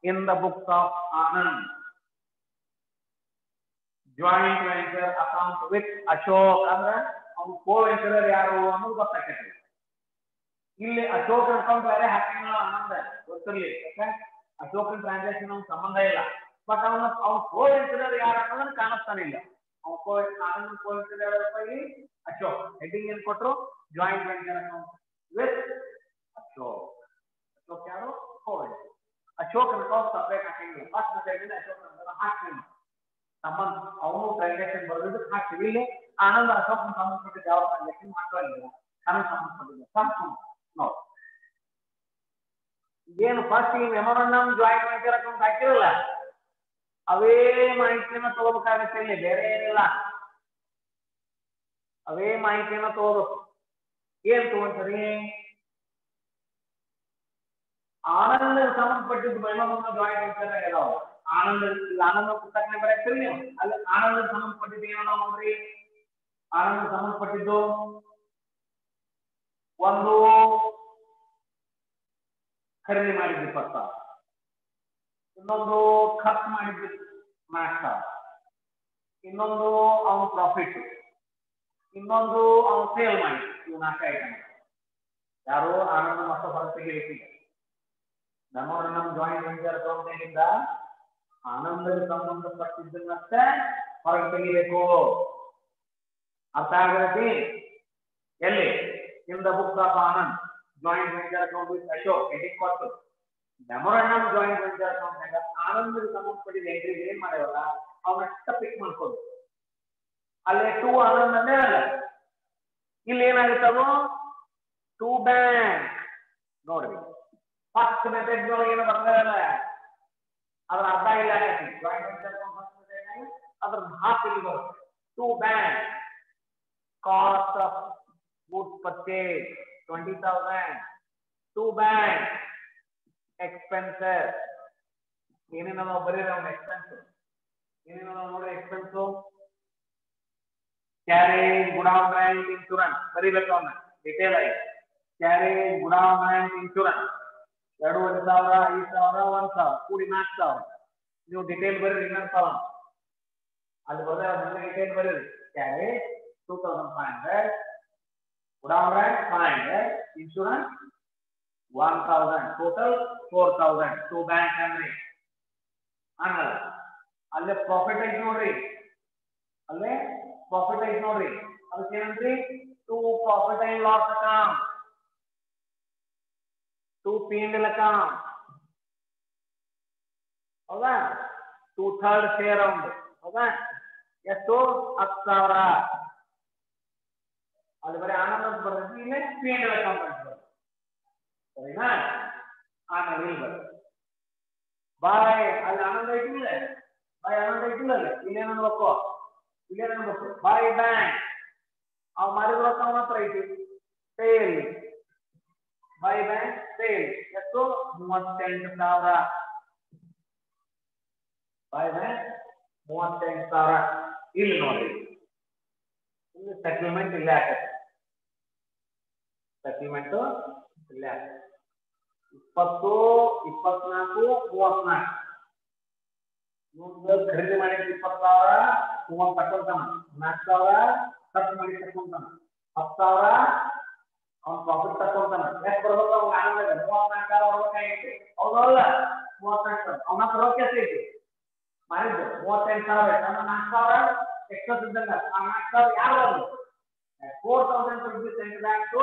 In the books of Anand joint venture account with Ashok ಅಂದ್ರೆ ಅವ್ನು ಕೋ venture ಯಾರು ಅನ್ನೋದು ಗೊತ್ತಾಗ್ತೈತಿ. ಇಲ್ಲಿ ಅಶೋಕ್ ಅನ್ಕೊಂಡ್ ಬೇರೆ ಹಾಕಿಲ್ಲ ಆನಂದ ಗೊತ್ತಿರ್ಲಿ ಅಶೋಕನ್ ಟ್ರಾನ್ಸಾಕ್ಷನ್ ಅವ್ನ ಸಂಬಂಧ ಇಲ್ಲ. ಬಟ್ ಅವನ, ಅವ್ನ ಕೋ ಇನ್ಸಿಡರ್ ಯಾರು ಅನ್ನೋದನ್ನ ಕಾಣಿಸ್ತಾನೆ ಇಲ್ಲ. ಅವ್ನ co Anand co insider Ashok heading ಏನ್ ಕೊಟ್ರು? Joint venture account with Ashok. Ashok ಯಾರು? ಕೋ ಅಶೋಕ್ ಅಕೌಂಟ್ ಸಪ್ರೇಟ್ ಹಾಕಂಗಿಲ್ಲ ಫಸ್ಟ್ ಮೆಥಡ್ ಅಶೋಕ್ ಅಂತ ಹಾಕ್ತೀನಿ ಸಂಬಂಧ ಅವನು ಟ್ರಾನ್ಸಾಕ್ಷನ್ ಬರೋದಕ್ಕೆ ಹಾಕ್ತೀವಿ ಇಲ್ಲಿ ಆನಂದ್ ಅಶೋಕ್ ಸಂಬಂಧಪಟ್ಟಿದ್ದ ಯಾವ ಟ್ರಾನ್ಸಾಕ್ಷನ್ ಮಾಡ್ಕೊಳ್ಳಿಲ್ಲ ನನಗೆ ಸಂಬಂಧಪಟ್ಟಿದ್ದ ಸಂಪೂರ್ಣ. ನೋಡಿ ಏನು ಫಸ್ಟ್ ಈ ಮೆಮೊರಂಡಮ್ ಜಾಯಿನ್ ಮಾಡ್ತಿರಕ್ಕಂತ ಹಾಕಿರಲ್ಲ ಅವೇ ಮಾಹಿತಿಯನ್ನ ತಗೋಬೇಕಾಗತ್ತೆ ಇಲ್ಲಿ, ಬೇರೆ ಏನಿಲ್ಲ. ಅವೇ ಮಾಹಿತಿಯನ್ನ ತಗೋಬೇಕು. ಏನ್ ತಗೊಂತೀರಿ? ಆನಂದ ಸಂಬಂಧಪಟ್ಟಿದ್ದು ಮೆಮೊರಂಡಮ್ ಜಾಯಿನ್ ಮಾಡ್ತಾರೆ ಇದಾವ ಆನಂದ ಆನಂದ ಪುಸ್ತಕ ಬರೆಯಕ್ತೀರಿ ನೀವು? ಅಲ್ಲಿ ಆನಂದ ಸಂಬಂಧಪಟ್ಟಿದ್ದು ಏನೋ ನೋಡ್ರಿ? ಆನಂದ ಸಂಬಂಧಪಟ್ಟಿದ್ದು ಒಂದು ಖರೀದಿ ಮಾಡಿದ್ದು ಇಪ್ಪತ್ತು ಇನ್ನೊಂದು ಖರ್ಚು ಮಾಡಿದ್ದು ನಾಲ್ಕು ಇನ್ನೊಂದು ಅವನ ಪ್ರಾಫಿಟ್ ಇನ್ನೊಂದು ಅವನು ಸೇಲ್ ಮಾಡಿದ್ದು ಇವು ನಾಲ್ಕು ಐಟಮ್ ಯಾರು ಆನಂದ ಮತ್ತು ಹೊರ ತೆಗಿಲಿಕ್ಕಿಲ್ಲ ನಮ್ಮ ಜಾಯಿಂಟ್ ವೆಂಚರ್ ಕಂಪ್ನಿಯಿಂದ ಆನಂದಕ್ಕೆ ಸಂಬಂಧಪಟ್ಟಿದ್ದನ್ನಷ್ಟೇ ಹೊರಗೆ ತೆಗಿಬೇಕು. ಅರ್ಥ ಆಗೈತಿ? ಎಲ್ಲಿ? ನಿಮ್ದ book of Anand. Joint venture account with Ashok heading ಕೊಟ್ಟು ಮೆಮೊರಂಡಮ್ ಜಾಯಿಂಟ್ ವೆಂಚರ್ ಅಕೌಂಟ್ ಆನಂದಕ್ಕೆ ಸಂಬಂಧಪಟ್ಟಿದ ಎಂಟ್ರಿ ಏನ್ ಮಾಡ್ಯಾವಲ್ಲ ಅವನಷ್ಟ ಪಿಕ್ ಮಾಡ್ಕೋದು ಅಲ್ಲೇ ಟೂ ಆನಂದ್ ಅಂದ್ರೆ ಅಲ್ಲ ಇಲ್ಲಿ ಏನಾಗುತ್ತವು ಟೂ ಬ್ಯಾಂಕ್ ನೋಡ್ರಿ ಫಸ್ಟ್ ಮೆಥಡ್ ಒಳಗೆ ಏನು ಬರ್ತಾರಲ್ಲ ಅದ್ರ ಅರ್ಥ ಇಲ್ಲ joint venture account first method ಅದ್ರ ಹಾಫ್ ಇಲ್ಲಿ ಬರುತ್ತೆ to bank cost of goods purchase 20000 two bank expenses. ಏನೇನೋ ನಾವು ಬರೀರಿ ಅವ್ನ ಎಕ್ಸ್ಪೆನ್ಸ್ ಏನೇನೋ ನಾವು ನೋಡ್ರಿ expense carriage godown rent insurance ಬರೀಬೇಕು ಅವನ್ನ ಡಿಟೇಲ್ ಆಗಿ ಕ್ಯಾರೇಜ್ ಗುಡೌನ್ ರ್ಯಾಂಕ್ ಇನ್ಶೂರೆನ್ಸ್ ಎರಡೂವರೆ ಸಾವಿರ ಐದು ಸಾವಿರ ಒಂದ್ ಸಾವಿರ ಕೂಡಿ ನಾಲ್ಕು ಸಾವಿರ ನೀವು ಡಿಟೇಲ್ ಬರೀರಿ ಇನ್ನೊಂದು ಸಾವಿರ ಅಲ್ಲಿ ಬರೋದೇ ಅದನ್ನ ಡಿಟೇಲ್ ಬರೀರಿ carriage two thousand five hundred Godown rent 500, insurance? 1000, total? 4000, two bank memory. ಅನ್ನಲ್ಲ ಅಲ್ಲೇ ಪ್ರಾಫಿಟ್ ಐತಿ ನೋಡ್ರಿ ಅಲ್ಲೇ ಪ್ರಾಫಿಟ್ ಐತಿ ನೋಡ್ರಿ ಅದಕ್ಕೆ ಏನಂದ್ರಿ to profit and loss account to P and account ಹೌದಾ ಟು ಥರ್ಡ್ ಶೇರ್ ಒಂದು ಹೌದಾ ಎಷ್ಟು ಹತ್ತು ಸಾವಿರ ಅಲ್ಲಿ ಬರೀ ಆನಂದ ಬರ್ತೈತಿ ಇಲ್ಲೇ ಪಿ ಅಂಡ್ ಅಕೌಂಟ್ ಅಂತ ಬರ್ತದೆ ಸರಿನಾ ಆನಂದ ಇಲ್ಲಿ ಬರ್ತದೆ ಬಾಯ್ ಅಲ್ಲಿ ಆನಂದ ಐತಿಲ್ಲ ಬಾಯ್ ಆನಂದ ಐತಿಲ್ಲ ಅಲ್ಲಿ ಇಲ್ಲೇನು ಅನ್ಬೇಕು ಇಲ್ಲೇನು ಅನ್ಬೇಕು ಬಾಯ್ ಬ್ಯಾಂಕ್ ಅವ್ ಮಾಡಿದ ರೊಕ್ಕ ಅವನ ಹತ್ರ ಐತಿ ಸೇಲ್ ಬಾಯ್ ಬ್ಯಾಂಕ್ ಸೇಲ್ ಎಷ್ಟು ಮೂವತ್ತೆಂಟು ಸಾವಿರ ಬಾಯ್ ಬ್ಯಾಂಕ್ ಮೂವತ್ತೆಂಟು ಸಾವಿರ ಇಲ್ಲಿ ನೋಡಿ ಇಲ್ಲಿ ಸೆಟಲ್ಮೆಂಟ್ ಇಲ್ಲೇ ಆಗತ್ತೆ ಸೆಟಲ್ಮೆಂಟ್ ಇಲ್ಲೇ ಆಗತ್ತೆ ಇಪ್ಪತ್ತು ಇಪ್ಪತ್ನಾಲ್ಕು ಮೂವತ್ನಾಲ್ಕು ಇವ್ನು ಖರೀದಿ ಮಾಡಿದ ಇಪ್ಪತ್ತು ಸಾವಿರ ಮೂವತ್ತು ತಕೊಂತಾನ ನಾಲ್ಕು ಸಾವಿರ ಖರ್ಚು ಮಾಡಿ ತಕೊಂತಾನ ಹತ್ತು ಸಾವಿರ ಅವ್ನು ಪ್ರಾಫಿಟ್ ತಕೊಂತಾನ ಎಷ್ಟು ಬರ್ಬೇಕು ಅವ್ನು ಆನಂದ ಮೂವತ್ನಾಲ್ಕು ಸಾವಿರ ಬರ್ಬೇಕಾಗಿತ್ತು ಹೌದಲ್ಲ ಮೂವತ್ನಾಲ್ಕು ಸಾವಿರ ಅವನ ಹತ್ರ ರೊಕ್ಕ ಎಷ್ಟೈತಿ ಮಾಡಿದ್ದು ಮೂವತ್ತೆಂಟು ಸಾವಿರ ನಮ್ಮ ನಾಲ್ಕು ಸಾವಿರ ಎಕ್ಸ್ಟ್ರಾ ಇದ್ದಂಗ ಆ ನಾಲ್ಕು ಸಾವಿರ ಯಾರು ಬಂದು four thousand rupees sent back to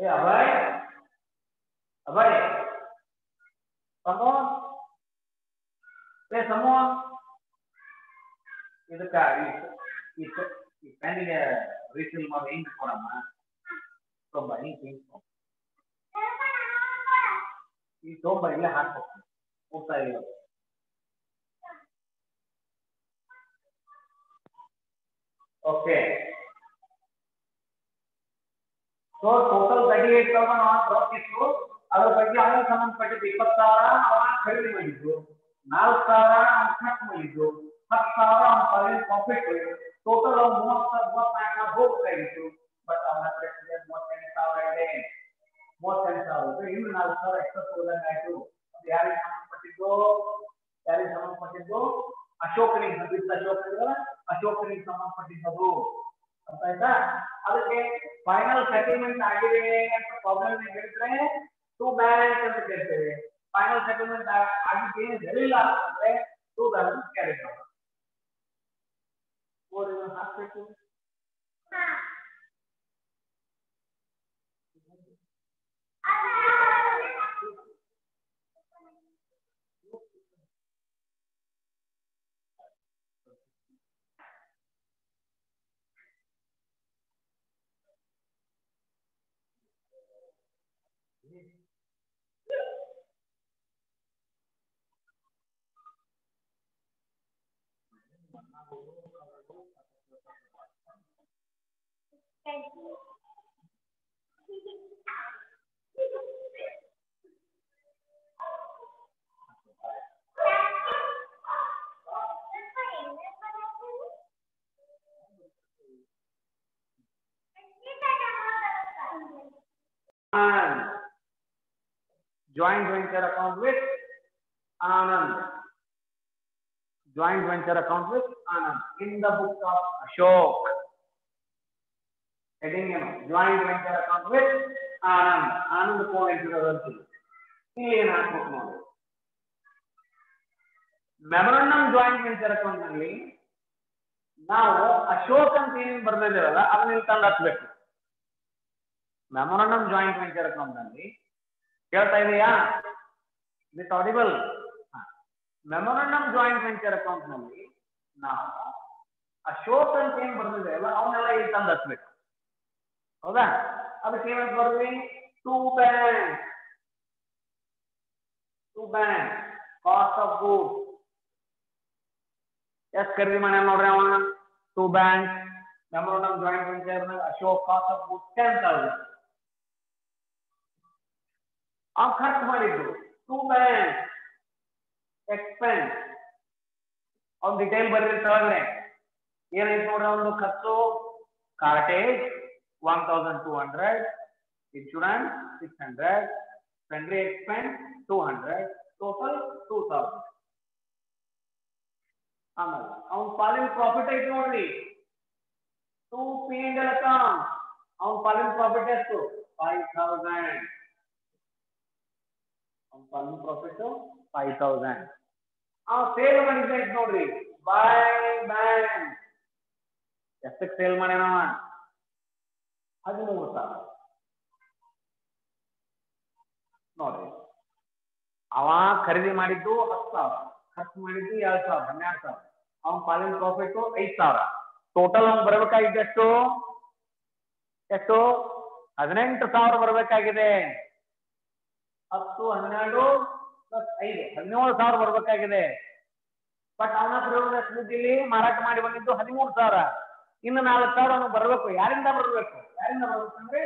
Ay, abay. Abay. Kamu? Eh, semua? Itu kak, itu, itu, itu, itu, itu, itu, itu, itu, itu, itu, itu, itu, itu, itu, itu, itu, itu, Okay. So total thirty eight thousand ಅವನ ರೊಕ್ಕ ಇತ್ತು ಅದ್ರ ಬಗ್ಗೆ ಅವನಿಗೆ ಸಂಬಂಧಪಟ್ಟಿದ್ದು ಇಪ್ಪತ್ತು ಸಾವಿರ ಅವನ ಖರೀದಿ ಮಾಡಿದ್ದು ನಾಲ್ಕು ಸಾವಿರ ಅವನ ಖರ್ಚು ಮಾಡಿದ್ದು ಹತ್ತು ಸಾವಿರ ಅವನ ಪರ್ಮನೆಂಟ್ ಪ್ರಾಫಿಟ್ ಟೋಟಲ್ ಅವ್ನು ಮೂವತ್ತ ಮೂವತ್ನಾಲ್ಕು ಸಾವಿರ ಹೋಗ್ಬೇಕಾಗಿತ್ತು ಬಟ್ ಅವನ ಹತ್ರ ಎಷ್ಟಿದೆ ಮೂವತ್ತೆಂಟು ಸಾವಿರ ಇದೆ ಮೂವತ್ತೆಂಟು ಸಾವಿರ ಇದೆ ಇನ್ನು ನಾಲ್ಕು ಸಾವಿರ ಎಕ್ಸ್ಟ್ರಾ ಹೋದಂಗೆ ಆಯ್ತು ಅದು ಯಾರಿಗೆ ಸಂಬಂಧಪಟ್ಟಿದ್ದು ಯಾರಿಗೆ ಸಂಬಂಧಪಟ್ಟಿದ್ದು ಅಶೋಕನಿಗೆ ಬಂದಿದ್ದ ಅಶೋಕ ಅಶೋಕನಿಗೆ ಸಂಬಂಧಪಟ್ಟಿದ್ದದು ಅರ್ಥ ಆಯ್ತಾ ಅದಕ್ಕೆ ಫೈನಲ್ ಸೆಟಲ್ಮೆಂಟ್ ಆಗಿದೆ ಅಂತ ಪ್ರಾಬ್ಲಮ್ ಹೇಳಿದ್ರೆ ಟೂ ಬ್ಯಾಲೆನ್ಸ್ ಅಂತ ಕೇಳ್ತೇವೆ ಫೈನಲ್ ಸೆಟಲ್ಮೆಂಟ್ ಆಗಿದ್ದು ಏನು ಹೇಳಿಲ್ಲ ಅಂತಂದ್ರೆ ಟೂ ಬ್ಯಾಲೆನ್ಸ್ ಕ್ಯಾರಿ ಹಾಕ್ಬೇಕು Anand. Join join account with Anand. Joint venture account with Anand. In the book of Ashok. Heading ಏನು joint venture account with Anand. Anand phone ಇಟ್ಟಿರೋದಂತ ಇಲ್ಲಿ ಏನ್ ಹಾಕ್ಬೇಕು ನೋಡಿ ಮೆಮೊರಂಡಮ್ ಜಾಯಿಂಟ್ ವೆಂಚರ್ ಅಕೌಂಟ್ನಲ್ಲಿ ನಾವು ಅಶೋಕ್ ಅಂತ ಏನೇನು ಬರ್ದಿದ್ದೇವಲ್ಲ ಅದನ್ನ ಇಲ್ಲಿ ತಂದು ಹಚ್ಬೇಕು ಮೆಮೊರಂಡಮ್ ಜಾಯಿಂಟ್ ವೆಂಚರ್ ಅಕೌಂಟ್ನಲ್ಲಿ ಕೇಳ್ತಾ ಇದೆಯಾ with audible memorandum joint venture ಅಕೌಂಟ್ನಲ್ಲಿ ನಾವು ಅಶೋಕ್ ಅಂತ ಏನ್ ಬರ್ದಿದ್ದೇವಲ್ಲ ಅವನ್ನೆಲ್ಲ ಇಲ್ಲಿ ತಂದು ಹಚ್ಬೇಕು. ಹೌದಾ? ಅದಕ್ಕೆ ಏನಂತ ಬರ್ದ್ವಿ? To bank to bank cost of goods ಎಷ್ಟು ಖರೀದಿ ಮಾಡ್ಯಾನ ನೋಡ್ರಿ ಅವ to bank memorandum joint venture Ashok cost of goods ten thousand ಅವ್ನು ಖರ್ಚು ಮಾಡಿದ್ದು ಟೂ ಬ್ಯಾಂಕ್ एक्सपेंस और डिटेल बरते सर ने ये रही थोड़ा उन लोग खर्चों cartage 1200 insurance 600 sundry expense 200 total 2000 अमल अब पालन प्रॉफिट है क्यों नहीं टू पी एंड एल काम अब प्रॉफिट है तो 5000 प्रॉफिट है 5000 ಆ ಸೇಲ್ ಮಾಡಿದ್ನ ಇದ್ ನೋಡ್ರಿ. ಬಾಯ್ ಬಾಯ್ ಎಷ್ಟಕ್ಕೆ ಸೇಲ್ ಮಾಡ್ಯಾನವ ಹದಿಮೂರು ಸಾವಿರ. ನೋಡ್ರಿ. ಅವ ಖರೀದಿ ಮಾಡಿದ್ದು ಹತ್ತು ಸಾವಿರ. ಖರ್ಚು ಮಾಡಿದ್ದು ಎರಡು ಸಾವಿರ, ಹನ್ನೆರಡು ಸಾವಿರ. ಅವನ ಪಾಲಿನ ಪ್ರಾಫಿಟ್ ಐದು ಸಾವಿರ. ಟೋಟಲ್ ಅವ್ನು ಬರಬೇಕಾಗಿದ್ದು ಎಷ್ಟು? ಎಷ್ಟು? ಹದಿನೆಂಟು ಸಾವಿರ ಬರಬೇಕಾಗಿದೆ. ಹತ್ತು, ಹನ್ನೆರಡು ಪ್ಲಸ್ ಹದಿನೇಳು ಸಾವಿರ ಬರ್ಬೇಕಾಗಿದೆ. ಬಟ್ ಅವನ ಪ್ರಯೋಗ ಇಲ್ಲಿ ಮಾರಾಟ ಮಾಡಿ ಬಂದಿದ್ದು ಹದಿಮೂರು ಸಾವಿರ. ಇನ್ನು ನಾಲ್ಕು ಸಾವಿರ ಅವನು ಬರಬೇಕು. ಯಾರಿಂದ ಬರಬೇಕು? ಯಾರಿಂದ ಬರಬೇಕು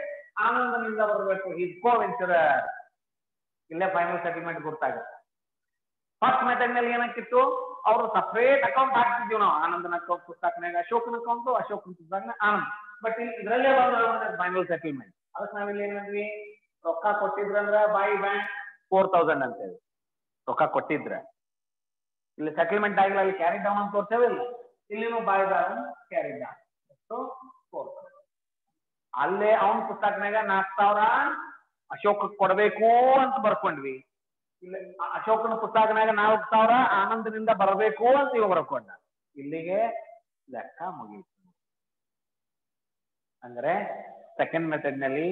ಆನಂದನಿಂದ ಬರಬೇಕು. ಈ ವೆಂಚರ್ ಇಲ್ಲೇ ಫೈನಲ್ ಸೆಟಲ್ಮೆಂಟ್ ಗೊತ್ತಾಗುತ್ತೆ. ಫಸ್ಟ್ ಮೆಥಡ್ನಲ್ಲಿ ಏನಾಕಿತ್ತು ಅವರು ಸಪರೇಟ್ ಅಕೌಂಟ್ ಹಾಕ್ತಿದ್ವಿ ನಾವು. ಆನಂದನ ಅಕೌಂಟ್ ಪುಸ್ತಕನಾಗ ಅಶೋಕನ ಅಕೌಂಟ್ ಅಶೋಕನ ಪುಸ್ತಕ ಆನಂದ್. ಬಟ್ ಇದರಲ್ಲೇ ಬಂದ್ರೆ ಫೈನಲ್ ಸೆಟಲ್ಮೆಂಟ್ ಅದಕ್ಕೆ ನಾವಿಲ್ಲಿ ಏನಂದ್ವಿ ರೊಕ್ಕ ಕೊಟ್ಟಿದ್ರಂದ್ರ ಬೈ ಬ್ಯಾಂಕ್ ಫೋರ್ ತೌಸಂಡ್ ಅಂತೇಳಿ. ರೊಕ್ಕ ಕೊಟ್ಟಿದ್ರೆ. ಇಲ್ಲಿ ಸೆಟಲ್ಮೆಂಟ್ ಆಗಿಲ್ಲ ಅಲ್ಲಿ ಕ್ಯಾರಿ ಡೌನ್ ಅಂತ ತೋರ್ಸೇವೆ ಇಲ್ಲ ಇಲ್ಲಿನೂ ಬಾಯ್ ಡೌನ್ ಕ್ಯಾರಿ ಡೌನ್ ಅಲ್ಲೇ ಅವನ ಪುಸ್ತಕನಾಗ ನಾಲ್ಕು ಸಾವಿರ ಅಶೋಕ ಕೊಡಬೇಕು ಅಂತ ಬರ್ಕೊಂಡ್ವಿ. ಇಲ್ಲಿ ಅಶೋಕನ ಪುಸ್ತಕನಾಗ ನಾಲ್ಕು ಸಾವಿರ ಆನಂದನಿಂದ ಬರಬೇಕು ಅಂತ ಇವ ಬರ್ಕೊಂಡ. ಇಲ್ಲಿಗೆ ಲೆಕ್ಕ ಮುಗೀತು. ಅಂದ್ರೆ ಸೆಕೆಂಡ್ ಮೆಥಡ್ನಲ್ಲಿ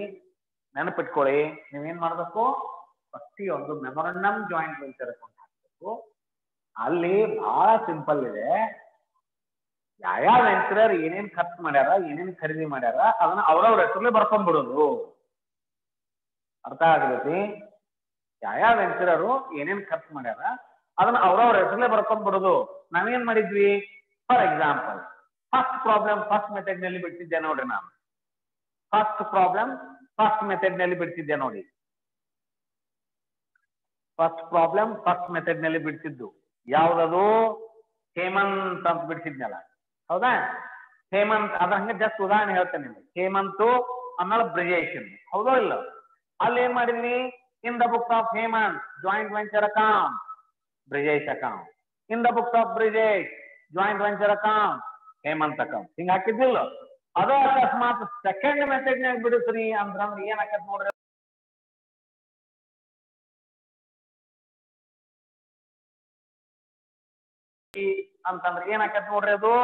ನೆನಪಿಟ್ಕೊಳ್ಳಿ. ನೀವೇನ್ ಮಾಡ್ಬೇಕು? ಪ್ರತಿಯೊಂದು ಮೆಮೊರಂಡಮ್ ಜಾಯಿಂಟ್ ವೆಂಚರ್ ಅಕೌಂಟ್ ಹಾಕಬೇಕು. ಅಲ್ಲಿ ಬಹಳ ಸಿಂಪಲ್ ಇದೆ. ಯಾವ್ಯಾವ ವೆಂಚರರ್ ಏನೇನ್ ಖರ್ಚು ಮಾಡ್ಯಾರ, ಏನೇನ್ ಖರೀದಿ ಮಾಡ್ಯಾರ, ಅದನ್ನ ಅವ್ರವ್ರ ಹೆಸರಲ್ಲೇ ಬರ್ಕೊಂಡ್ಬಿಡೋದು ಅರ್ಥ ಆಗತೈತಿ? ಯಾವ್ಯಾವ ವೆಂಚರರು ಏನೇನ್ ಖರ್ಚು ಮಾಡ್ಯಾರ, ಅದನ್ನ ಅವ್ರವ್ರ ಹೆಸರಲ್ಲೇ ಬರ್ಕೊಂಡ್ಬಿಡೋದು ನಾವೇನ್ ಮಾಡಿದ್ವಿ? For example first problem first ಮೆಥಡ್ನಲ್ಲಿ ಬಿಡ್ತಿದ್ದೆ ನೋಡ್ರಿ ನಾನು. ಫಸ್ಟ್ ಪ್ರಾಬ್ಲಮ್ ಫಸ್ಟ್ ಮೆಥಡ್ನಲ್ಲಿ ಬಿಡ್ತಿದ್ದೆ ನೋಡಿ. ಫಸ್ಟ್ ಪ್ರಾಬ್ಲಮ್ ಫಸ್ಟ್ ಮೆಥಡ್ನಲ್ಲಿ ಬಿಡ್ತಿದ್ದು ಯಾವ್ದದು? ಹೇಮಂತ್ ಅಂತ ಬಿಡಿಸಿದ್ನಲ್ಲ. ಹೌದಾ? ಹೇಮಂತ್ ಅದ್ರ ಹಂಗ ಜಸ್ಟ್ ಉದಾಹರಣೆ ಹೇಳ್ತೇನೆ ನಿಮ್ಗೆ. ಹೇಮಂತು ಆಮೇಲೆ ಬ್ರಿಜೇಶ್ ಅಂತ. ಹೌದೋ ಇಲ್ಲ? ಅಲ್ಲಿ ಏನ್ ಮಾಡಿದ್ವಿ in the books of Hemant joint venture account Brijesh account in the books of Brijesh joint venture account Hemant account ಹಿಂಗ ಹಾಕಿದ್ದಿಲ್ಲ? ಅದೇ ಅಕಸ್ಮಾತ್ ಸೆಕೆಂಡ್ ಮೆಸೇಜ್ ನಾಗ ಬಿಡಿಸ್ರಿ ಅಂದ್ರ ಏನ್ ಆಕತ್ ನೋಡ್ರಿ? ಅಂತಂದ್ರೆ ಏನಾಕತ್ ನೋಡ್ರಿ ಅದು?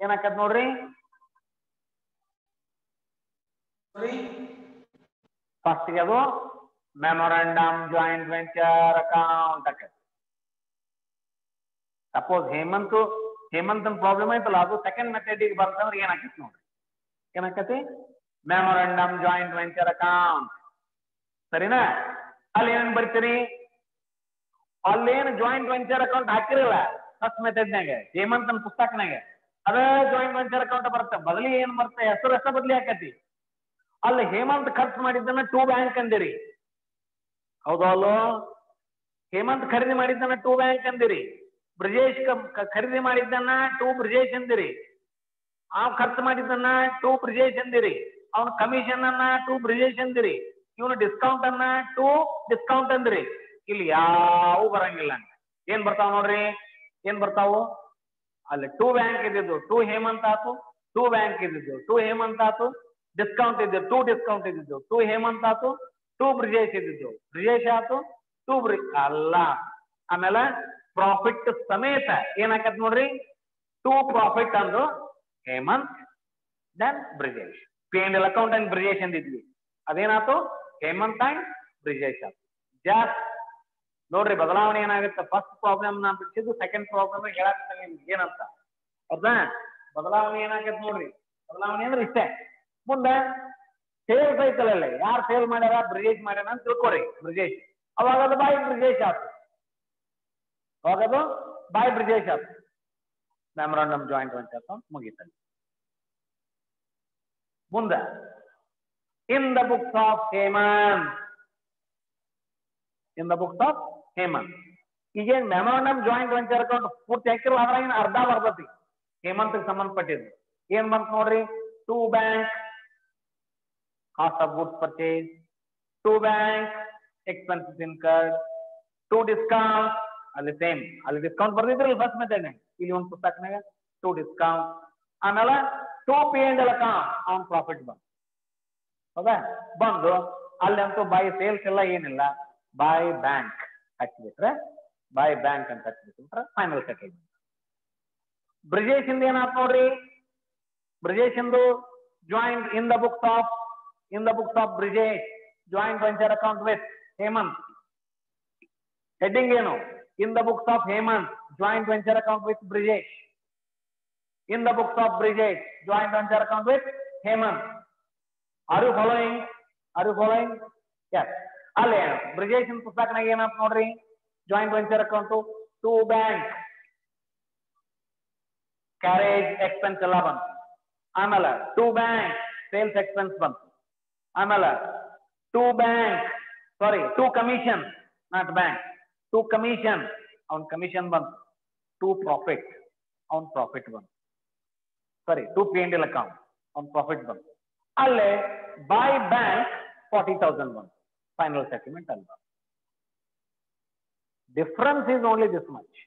ಏನಾಕತ್ ನೋಡ್ರಿ? ಫಸ್ಟ್ ಅದು ಮೆಮೊರಂಡಮ್ ಜಾಯಿಂಟ್ ವೆಂಚರ್ ಅಕೌಂಟ್ ಆಕತ್. ಸಪೋಸ್ ಹೇಮಂತ್ ಹೇಮಂತ್ ಪ್ರಾಬ್ಲಮ್ ಐತಲ್ಲ ಅದು ಸೆಕೆಂಡ್ ಮೆಥಡ್ ಬಂತಂದ್ರೆ ಬರ್ತಂದ್ರೆ ಏನಾಕೈತಿ ನೋಡ್ರಿ? ಏನಾಕತಿ ಮೆಮೊರಂಡಮ್ ಜಾಯಿಂಟ್ ವೆಂಚರ್ ಅಕೌಂಟ್ ಸರಿನಾ? ಅಲ್ಲಿ ಏನೇನ್ ಬರ್ತೀರಿ? ಅಲ್ಲೇನು ಜಾಯಿಂಟ್ ವೆಂಚರ್ ಅಕೌಂಟ್ ಹಾಕಿರಲ್ಲ? ಫಸ್ಟ್ ಮೆಥಡ್ನಾಗ ಹೇಮಂತನ ಪುಸ್ತಕನಾಗ. ಅದ ಜಾಯಿಂಟ್ ವೆಂಚರ್ ಅಕೌಂಟ್ ಬರುತ್ತೆ. ಬದಲಿ ಏನ್ ಬರುತ್ತೆ? ಹೆಸರು ಹೆಸರು ಬದಲಿ ಆಕತಿ. ಅಲ್ಲಿ ಹೇಮಂತ್ ಖರ್ಚು ಮಾಡಿದ್ದನ್ನ ಟೂ ಬ್ಯಾಂಕ್ ಅಂದಿರಿ. ಹೌದಾ ಅಲ್ಲೋ ಹೇಮಂತ್ ಖರೀದಿ ಮಾಡಿದ್ದನ್ನ ಟೂ ಬ್ಯಾಂಕ್ ಅಂದಿರಿ. ಬ್ರಿಜೇಶ್ ಖರೀದಿ ಮಾಡಿದ್ದನ್ನ ಟೂ ಬ್ರಿಜೇಶ್ ಅಂದಿರಿ. ಆ ಖರ್ಚು ಮಾಡಿದ್ದನ್ನ ಟೂ ಬ್ರಿಜೇಶ್ ಅಂದಿರಿ. ಅವನ ಕಮಿಷನ್ ಅನ್ನ ಟೂ ಬ್ರಿಜೇಶ್ ಅಂದಿರಿ. ಇವನು ಡಿಸ್ಕೌಂಟ್ ಅನ್ನ ಟೂ ಡಿಸ್ಕೌಂಟ್ ಅಂದಿರಿ. ಇಲ್ಲಿ ಯಾವ ಬರಂಗಿಲ್ಲ. ಏನ್ ಬರ್ತಾವ ನೋಡ್ರಿ? ಏನ್ ಬರ್ತಾವು? ಅಲ್ಲಿ ಟೂ ಬ್ಯಾಂಕ್ ಇದ್ದಿದ್ದು ಟೂ ಹೇಮಂತ್ ಆತು ಟೂ ಬ್ಯಾಂಕ್ ಇದ್ದಿದ್ದು ಟೂ ಹೇಮಂತ್ ಆತು ಡಿಸ್ಕೌಂಟ್ ಇದ್ದು ಟೂ ಡಿಸ್ಕೌಂಟ್ ಇದ್ದಿದ್ದು ಟೂ ಹೇಮಂತ್ ಆತು ಟೂ ಬ್ರಿಜೇಶ್ ಇದ್ದಿದ್ದು, ಬ್ರಿಜೇಶ್ ಆತು ಟೂ ಬ್ರಿ, ಅಲ್ಲ. ಆಮೇಲೆ ಪ್ರಾಫಿಟ್ ಸಮೇತ ಏನಾಕತ್ ನೋಡ್ರಿ? ಟೂ ಪ್ರಾಫಿಟ್ ಅಂದ್ರು Hemant then Brijesh. P and L account and Brijesh ಅಂದಿದ್ವಿ. ಅದೇನಾತು? ಹೇಮಂತ್ ಅಂಡ್ ಬ್ರಿಜೇಶ್ ಆತು. ಜಾಸ್ಟ್ ನೋಡ್ರಿ, ಬದಲಾವಣೆ ಏನಾಗುತ್ತೆ? ಫಸ್ಟ್ ಪ್ರಾಬ್ಲಮ್ ನಾನು ಬಿಡಿಸಿದ್ದು ಸೆಕೆಂಡ್ ಪ್ರಾಬ್ಲಮ್ ಹೇಳಾಕ್ತೇನೆ ನಿಮ್ಗೆ, ಏನಂತ? ಹೌದಾ? ಬದಲಾವಣೆ ಏನಾಗತ್ತೆ ನೋಡ್ರಿ? ಬದಲಾವಣೆ ಅಂದ್ರೆ ಇಷ್ಟೇ. ಮುಂದೆ ಸೇಲ್ಸ್ ಐತಲ್ಲ ಯಾರು ಸೇಲ್ ಮಾಡ್ಯಾರ? ಬ್ರಿಜೇಶ್ ಮಾಡ್ಯಾರ ಅಂತ ತಿಳ್ಕೊರಿ, ಬ್ರಿಜೇಶ್. ಅವಾಗ ಅದು ಬಾಯಿ ಬ್ರಿಜೇಶ್ ಆತು. ಅವಾಗ ಅದು ಬಾಯಿ ಬ್ರಿಜೇಶ್ ಆತು. ಮೆಮೊರಾಂಡಮ್ ಜಾಯಿಂಟ್ ವೆಂಚರ್ ಮುಗೀತಲ್ಲಿ. ಮುಂದೆ in the books of Hemant in the books of Hemant ಈಗೇನ್ ಮೆಮೊರಾಂಡಮ್ ಜಾಯಿಂಟ್ ವೆಂಚರ್ ಅಕೌಂಟ್ ಪೂರ್ತಿ ಹಾಕಿರಲ್ಲ ಅದ್ರಾಗಿನ ಅರ್ಧ ಬರ್ತತಿ. ಹೇಮಂತ್ ಸಂಬಂಧಪಟ್ಟಿದ್ದು. ಏನ್ ಬಂತ ನೋಡ್ರಿ? To bank cost of goods purchase to bank expenses incurred to discount ಅಲ್ಲಿ ಸೇಮ್ ಅಲ್ಲಿ ಡಿಸ್ಕೌಂಟ್ ಬರ್ದಿದ್ರಲ್ಲ ಫಸ್ಟ್ ಮೆಥಡ್ ಇಲ್ಲಿ ಒಂದು ಪುಸ್ತಕನಾಗ ಟು ಡಿಸ್ಕೌಂಟ್ ಆಮೇಲೆ to P and L account profit ಬಂತು. ಹೌದಾ? ಬಂದು ಅಂತೂ ಬೈ ಸೇಲ್ಸ್ ಎಲ್ಲ ಏನಿಲ್ಲ ಬೈ ಬ್ಯಾಂಕ್ ಹಚ್ಚಿಬಿಟ್ರೆ ಬೈ ಬ್ಯಾಂಕ್ ಅಂತ ಹಚ್ಚಿಬಿಟ್ರೆ ಫೈನಲ್ ಸೆಟಲ್ಮೆಂಟ್ ಬ್ರಿಜೇಶ್ ಇಂದ ಏನಾತ್ ನೋಡ್ರಿ ಬ್ರಿಜೇಶ್ ಇಂದು joint in the books of in the books of Brijesh joint venture account with Hemant heading ಏನು in the books of Hemant joint venture account with Brijesh in the books of Brijesh joint venture account with Hemant are you following are you following yes ಅಲ್ಲೇ ಬ್ರಿಜೇಶ್ ಪುಸ್ತಕನಾಗ ಏನಂತ ನೋಡ್ರಿ? Joint venture account to bank carriage expense ಎಲ್ಲ ಬಂತು. ಆಮೇಲೆ to bank sales expense ಬಂತು. ಆಮೇಲೆ to bank sorry to commission not bank to commission ಅವನ್ ಕಮಿಷನ್ ಬಂತು. ಟು ಪ್ರಾಫಿಟ್ ಅವನ್ ಪ್ರಾಫಿಟ್ ಬಂತು. ಸಾರಿ ಟು ಪಿ ಎನ್ ಡಿಲ್ ಅಕೌಂಟ್ ಅವ್ನ್ ಪ್ರಾಫಿಟ್ ಬಂತು. ಅಲ್ಲೇ ಬೈ ಬ್ಯಾಂಕ್ ಫಾರ್ಟಿ ತೌಸಂಡ್ ಬಂತು. ಫೈನಲ್ ಸೆಟಲ್ಮೆಂಟ್ ಅಲ್ವಾ? Difference is only this much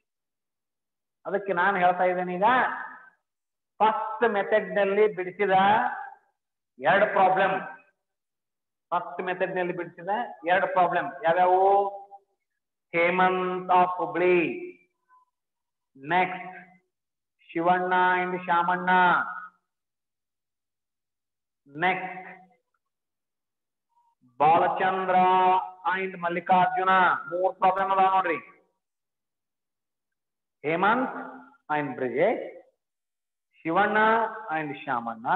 ಅದಕ್ಕೆ ನಾನು ಹೇಳ್ತಾ ಇದ್ದೇನೆ ಈಗ ಫಸ್ಟ್ ಮೆಥಡ್ನಲ್ಲಿ ಬಿಡಿಸಿದ ಎರಡು ಪ್ರಾಬ್ಲಮ್ ಫಸ್ಟ್ ಮೆಥಡ್ನಲ್ಲಿ ಬಿಡಿಸಿದ ಎರಡು ಪ್ರಾಬ್ಲಮ್ ಯಾವ್ಯಾವು? Hemant of Hubli. Next Shivanna and Shamanna. Next Balachandra and Mallikarjuna, ಮೂರ್ ಪ್ರಾಬ್ಲಮ್ ಅದಾವ ನೋಡ್ರಿ. Hemant and Brijesh, Shivanna and Shyamanna,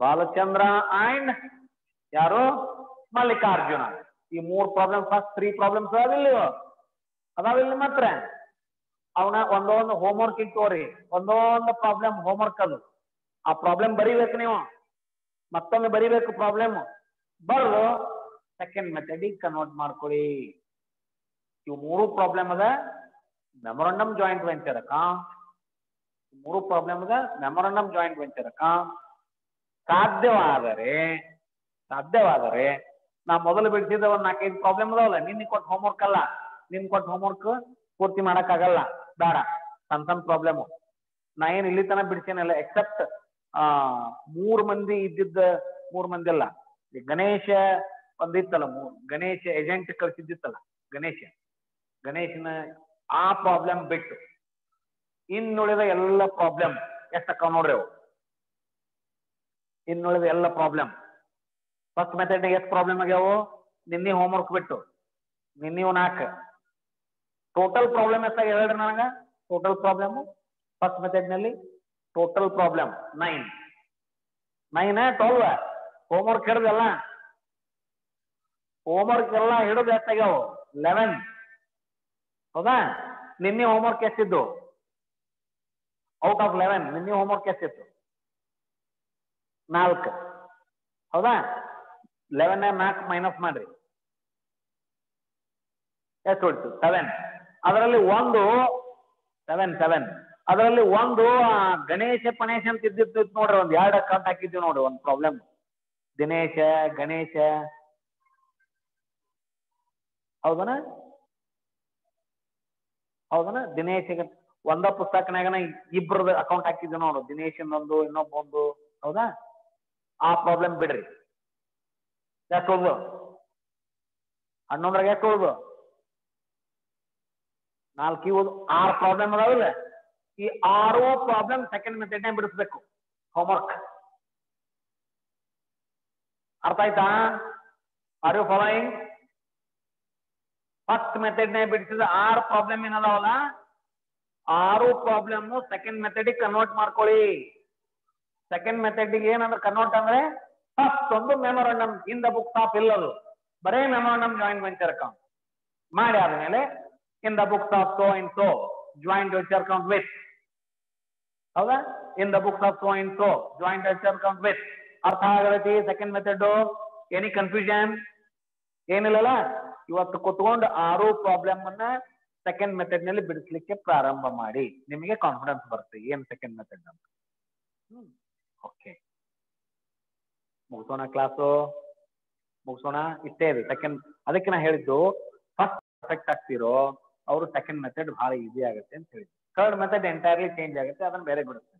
Balachandra and ಯಾರು? ಮಲ್ಲಿಕಾರ್ಜುನ. ಈ ಮೂರ್ ಪ್ರಾಬ್ಲಮ್ ಫಸ್ಟ್ ತ್ರೀ ಪ್ರಾಬ್ಲಮ್ಸ್ ಅದಾವಿಲ್ಲ ಅದಾವಿಲ್ಲ ಮಾತ್ರ ಅವನ ಒಂದೊಂದು ಹೋಮ್ವರ್ಕ್ ಇಟ್ಟೋರಿ ಒಂದೊಂದು ಪ್ರಾಬ್ಲಮ್ ಹೋಮ್ವರ್ಕ್ ಅದು. ಆ ಪ್ರಾಬ್ಲಮ್ ಬರೀಬೇಕು ನೀವು. ಮತ್ತೊಮ್ಮೆ ಬರೀಬೇಕು ಪ್ರಾಬ್ಲಮ್ ಬರೆದು ಸೆಕೆಂಡ್ ಮೆಥಡಿಗೆ ಕನ್ವರ್ಟ್ ಮಾಡ್ಕೊಳ್ಳಿ ಇವು ಮೂರು ಪ್ರಾಬ್ಲಮ್ ಅದ ಮೆಮೊರಂಡಮ್ ಜಾಯಿಂಟ್ ವೆಂಚರ್ ಅಕೌಂಟ್ ಮೂರು ಪ್ರಾಬ್ಲಮ್ ಅದ ಮೆಮೊರಂಡಮ್ ಜಾಯಿಂಟ್ ವೆಂಚರ್ ಅಕೌಂಟ್ ಸಾಧ್ಯವಾದರೆ ಸಾಧ್ಯವಾದರೆ, ನಾ ಮೊದಲು ಬಿಡಿಸಿದ ಒಂದ್ ನಾಲ್ಕೈದು ಪ್ರಾಬ್ಲಮ್ ಅದಾವಲ್ಲ ನಿನ್ನೆ ಕೊಟ್ಟ ಹೋಮ್ವರ್ಕ್ ಅಲ್ಲ ನಿನ್ ಕೊಟ್ಟ ಹೋಮ್ವರ್ಕ್ ಪೂರ್ತಿ ಮಾಡಕ್ಕಾಗಲ್ಲ, ಬೇಡ ಸಣ್ಣ ಸಣ್ಣ ಪ್ರಾಬ್ಲಮ್ ನಾ ಏನ್ ಇಲ್ಲಿ ತನಕ ಬಿಡಿಸೇನಲ್ಲ ಎಕ್ಸೆಪ್ಟ್ ಆ, ಮೂರ್ ಮಂದಿ ಇದ್ದಿದ್ದ, ಮೂರ್ ಮಂದಿ ಅಲ್ಲ ಗಣೇಶ ಒಂದಿತ್ತಲ್ಲ ಗಣೇಶ ಏಜೆಂಟ್ ಕಳ್ಸಿದ್ದಿತ್ತಲ್ಲ, ಗಣೇಶ. ಗಣೇಶನ ಆ ಪ್ರಾಬ್ಲಮ್ ಬಿಟ್ಟು, ಇನ್ನುಳಿದ ಎಲ್ಲ ಪ್ರಾಬ್ಲಮ್ ಎಷ್ಟಕ್ಕ ನೋಡ್ರಿ ಅವು? ಇನ್ನುಳಿದ ಎಲ್ಲ ಪ್ರಾಬ್ಲಮ್ ಫಸ್ಟ್ ಮೆಥಡ್ ಎಷ್ಟು ಪ್ರಾಬ್ಲಮ್ ಆಗ್ಯಾವು? ನಿನ್ನೆ ಹೋಮ್ವರ್ಕ್ ಬಿಟ್ಟು, ನಿನ್ನೆ ನಾಲ್ಕು ಟೋಟಲ್ ಪ್ರಾಬ್ಲಮ್ ಎಷ್ಟಾಗ ಹೇಳ್ರಿ ನನಗೆ? Total problem first ಮೆಥಡ್ನಲ್ಲಿ total problem nine nine twelve homework ಹಿಡ್ದಲ್ಲ? Homework ಎಲ್ಲ ಹಿಡಿದು ಎತ್ತಾಗ್ಯಾವು ಲೆವೆನ್ ಹೌದಾ? ನಿನ್ನೆ ಹೋಮ್ವರ್ಕ್ ಎಷ್ಟಿದ್ದು? ಔಟ್ ಆಫ್ ಲೆವೆನ್ ನಿನ್ನೆ ಹೋಮ್ವರ್ಕ್ ಎಷ್ಟಿತ್ತು? ನಾಲ್ಕು. ಹೌದಾ? ಲೆವೆನ್ ನಾಲ್ಕು ಮೈನಸ್ ಮಾಡ್ರಿ. ಎಷ್ಟು ಉಳಿತು ಸೆವೆನ್ ಅದರಲ್ಲಿ ಒಂದು ಸೆವೆನ್ ಸೆವೆನ್ ಅದರಲ್ಲಿ ಒಂದು ಗಣೇಶ, ಪಣೇಶ ಅಂತ ಇದ್ದಿತ್ತು ನೋಡ್ರಿ, ಒಂದ್ ಎರಡು ಅಕೌಂಟ್ ಹಾಕಿದ್ವಿ ನೋಡ್ರಿ, ಒಂದು ಪ್ರಾಬ್ಲಮ್ ದಿನೇಶ, ಗಣೇಶ. ಹೌದನ? ಹೌದನ? ದಿನೇಶ ಒಂದ ಪುಸ್ತಕನಾಗನ ಇಬ್ರದ ಅಕೌಂಟ್ ಹಾಕಿದ್ವಿ ನೋಡು. ದಿನೇಶನೊಂದು, ಇನ್ನೊಬ್ಬೊಂದು. ಹೌದಾ? ಆ ಪ್ರಾಬ್ಲಮ್ ಬಿಡ್ರಿ. ಯಾಕೆ ಉಳ್ದು ಹನ್ನೊಂದ್ರಾಗ ಯಾಕೆ ಉಳ್ದು ನಾಲ್ಕು ಇವು ಆರು ಪ್ರಾಬ್ಲಮ್ ಅದಾವಲ್ಲ? ಈ ಆರು ಪ್ರಾಬ್ಲಮ್ ಸೆಕೆಂಡ್ ಮೆಥಡ್ ಬಿಡಿಸ್ಬೇಕು. ಹೋಮ್ವರ್ಕ್ ಅರ್ಥ ಆಯ್ತಾ? Are you following first method ನೇ ಬಿಡಿಸಿದ ಆರು ಪ್ರಾಬ್ಲಮ್ ಏನದಾವಲ್ಲ? ಆರು ಪ್ರಾಬ್ಲಮ್ ಸೆಕೆಂಡ್ ಮೆಥಡ್ ಕನ್ವರ್ಟ್ ಮಾಡ್ಕೊಳ್ಳಿ. ಸೆಕೆಂಡ್ ಮೆಥಡ್ ಏನಂದ್ರೆ ಕನ್ವರ್ಟ್ ಅಂದ್ರೆ ಫಸ್ಟ್ ಒಂದು memorandum in the books of ಇಲ್ಲದು ಬರೇ ಮೆಮೊರಂಡಮ್ ಜಾಯಿಂಟ್ ವೆಂಚರ್ ಅಕೌಂಟ್ ಮಾಡಿ ಆದ್ಮೇಲೆ in the books of so in so joint venture account with ಹೌದಾ? In the books of so in so joint venture account with ಅರ್ಥ ಆಗತೈತಿ second method any confusion ಏನಿಲ್ಲಲ್ಲ? ಇವತ್ತು ಕುತ್ಕೊಂಡು ಆರು ಪ್ರಾಬ್ಲಮ್ ಅನ್ನ ಸೆಕೆಂಡ್ ಮೆಥಡ್ನಲ್ಲಿ ಬಿಡಿಸ್ಲಿಕ್ಕೆ ಪ್ರಾರಂಭ ಮಾಡಿ. ನಿಮಗೆ ಕಾನ್ಫಿಡೆನ್ಸ್ ಬರುತ್ತೆ. ಏನ್ ಸೆಕೆಂಡ್ ಮೆಥಡ್ ಅಂತ? ಓಕೆ ಮುಗಿಸೋಣ ಕ್ಲಾಸು ಮುಗಿಸೋಣ? ಇಷ್ಟೇ ಇದೆ. ಸೆಕೆಂಡ್ ಅದಕ್ಕೆ ನಾ ಹೇಳಿದ್ದು ಫಸ್ಟ್ ಪರ್ಫೆಕ್ಟ್ ಆಗ್ತಿರೋ ಅವರು ಸೆಕೆಂಡ್ ಮೆಥಡ್ ಬಹಳ ಈಸಿ ಆಗುತ್ತೆ ಅಂತ ಹೇಳಿದ್ರು. ಥರ್ಡ್ ಮೆಥಡ್ ಎಂಟೈರ್ಲಿ ಚೇಂಜ್ ಆಗುತ್ತೆ. ಅದನ್ನ ಬೇರೆ ಬಿಡುತ್ತೆ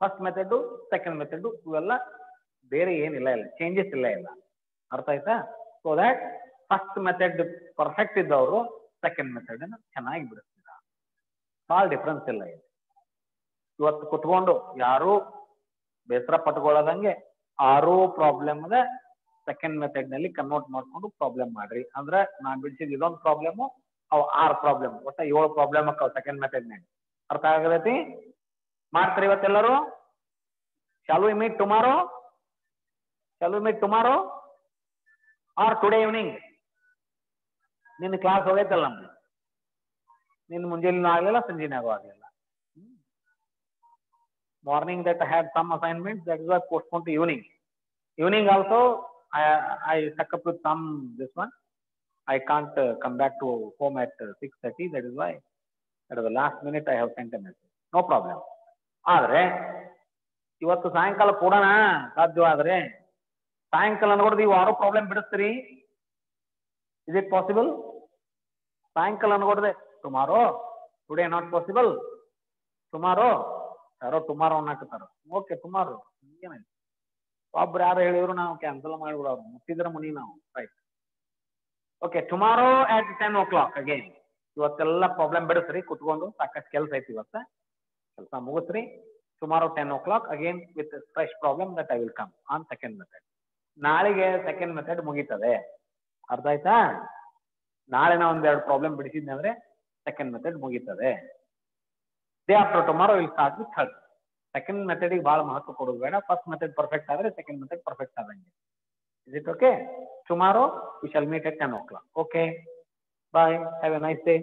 ಫಸ್ಟ್ ಮೆಥಡ್ ಸೆಕೆಂಡ್ ಮೆಥಡ್ ಇವೆಲ್ಲ ಬೇರೆ ಏನಿಲ್ಲ ಇಲ್ಲ ಚೇಂಜಸ್ ಇಲ್ಲ ಇಲ್ಲ. ಅರ್ಥ ಆಯ್ತಾ? So that first method perfect ಇದ್ದವರು ಸೆಕೆಂಡ್ ಮೆಥಡ್ ಚೆನ್ನಾಗಿ ಬಿಡಿಸ್ತೀರಾ? ಭಾಳ ಡಿಫ್ರೆನ್ಸ್ ಇಲ್ಲ ಇದೆ. ಇವತ್ತು ಕುತ್ಕೊಂಡು ಯಾರು ಬೇಸರ ಪಟ್ಕೊಳ್ಳೋದಂಗೆ ಆರು ಪ್ರಾಬ್ಲಮ್ ಸೆಕೆಂಡ್ ಮೆಥಡ್ನಲ್ಲಿ ಕನ್ವರ್ಟ್ ಮಾಡ್ಕೊಂಡು ಪ್ರಾಬ್ಲಮ್ ಮಾಡ್ರಿ. ಅಂದ್ರೆ ನಾ ಬಿಡಿಸಿದ ಇದೊಂದು ಪ್ರಾಬ್ಲಮ್ ಅವು ಆರ್ ಪ್ರಾಬ್ಲಮ್ ಒಟ್ಟ ಏಳು ಪ್ರಾಬ್ಲಮ್ ಅಕ್ಕಾವ ಸೆಕೆಂಡ್ ಮೆಥಡ್ನಲ್ಲಿ ಅರ್ಥ ಆಗತೈತಿ ಮಾಡ್ತಾರೆ ಇವತ್ತೆಲ್ಲರೂ? Shall we meet tomorrow shall we meet tomorrow or today evening ನಿನ್ನ ಕ್ಲಾಸ್ ಹೋಗೈತಲ್ಲ ನಮ್ದು ನಿನ್ನ ಮುಂಜಾನೆ ಆಗಲಿಲ್ಲ ಸಂಜೆನಾಗೂ ಆಗಲಿಲ್ಲ some assignments, that is why I postponed to evening. Evening also, I, I stuck up with some, this one. I can't uh, come back to home at uh, 6.30, that is why. At the last minute, I have sent a message. No problem. ಆದ್ರೆ ಇವತ್ತು ಸಾಯಂಕಾಲ ಕೊಡೋಣ ಸಾಧ್ಯವಾದ್ರೆ ಸಾಯಂಕಾಲ ಅನ್ಕೊಡ್ದು ಈ ವಾರ problem ಬಿಡಿಸ್ತೀರಿ? Is it possible ಸಾಯಂಕಾಲ ಅನ್ಕೊಡ್ದೆ tomorrow today not possible tomorrow ಯಾರೋ ಟುಮಾರೋ ಅನ್ನಕತ್ತಾರ. ಓಕೆ ಟುಮಾರೋ ಏನಾಯ್ತು? ಒಬ್ರು ಯಾರು ಹೇಳಿದ್ರು, ನಾವು ಕ್ಯಾನ್ಸಲ್ ಮಾಡಿಬಿಡೋರು. ಮುಟ್ಟಿದ್ರೆ ಮುನಿ ನಾವು. Right okay tomorrow at ten o'clock again ಇವತ್ತೆಲ್ಲ ಪ್ರಾಬ್ಲಮ್ ಬಿಡಿಸ್ರಿ, ಕುತ್ಕೊಂಡು ಸಾಕಷ್ಟು ಕೆಲಸ ಐತಿ ಇವತ್ತ. ಕೆಲಸ ಮುಗಿಸ್ರಿ. Tomorrow ten o'clock again with fresh problem that I will come on second method ನಾಳೆಗೆ ಸೆಕೆಂಡ್ ಮೆಥಡ್ ಮುಗೀತದೆ. ಅರ್ಥ ಆಯ್ತಾ? ನಾಳೆ ನಾ ಒಂದೆರಡು ಪ್ರಾಬ್ಲಮ್ ಬಿಡಿಸಿದ್ನಿ ಅಂದ್ರೆ second method ಮುಗೀತದೆ. Day after tomorrow will start with third second ಮೆಥಡಿಗೆ ಭಾಳ ಮಹತ್ವ ಕೊಡೋದು ಬೇಡ. ಫಸ್ಟ್ ಮೆಥಡ್ ಪರ್ಫೆಕ್ಟ್ ಆದ್ರೆ ಸೆಕೆಂಡ್ ಮೆಥಡ್ ಪರ್ಫೆಕ್ಟ್ ಆದಂಗೆ. Is it okay tomorrow we shall meet at ten o'clock okay bye have a nice day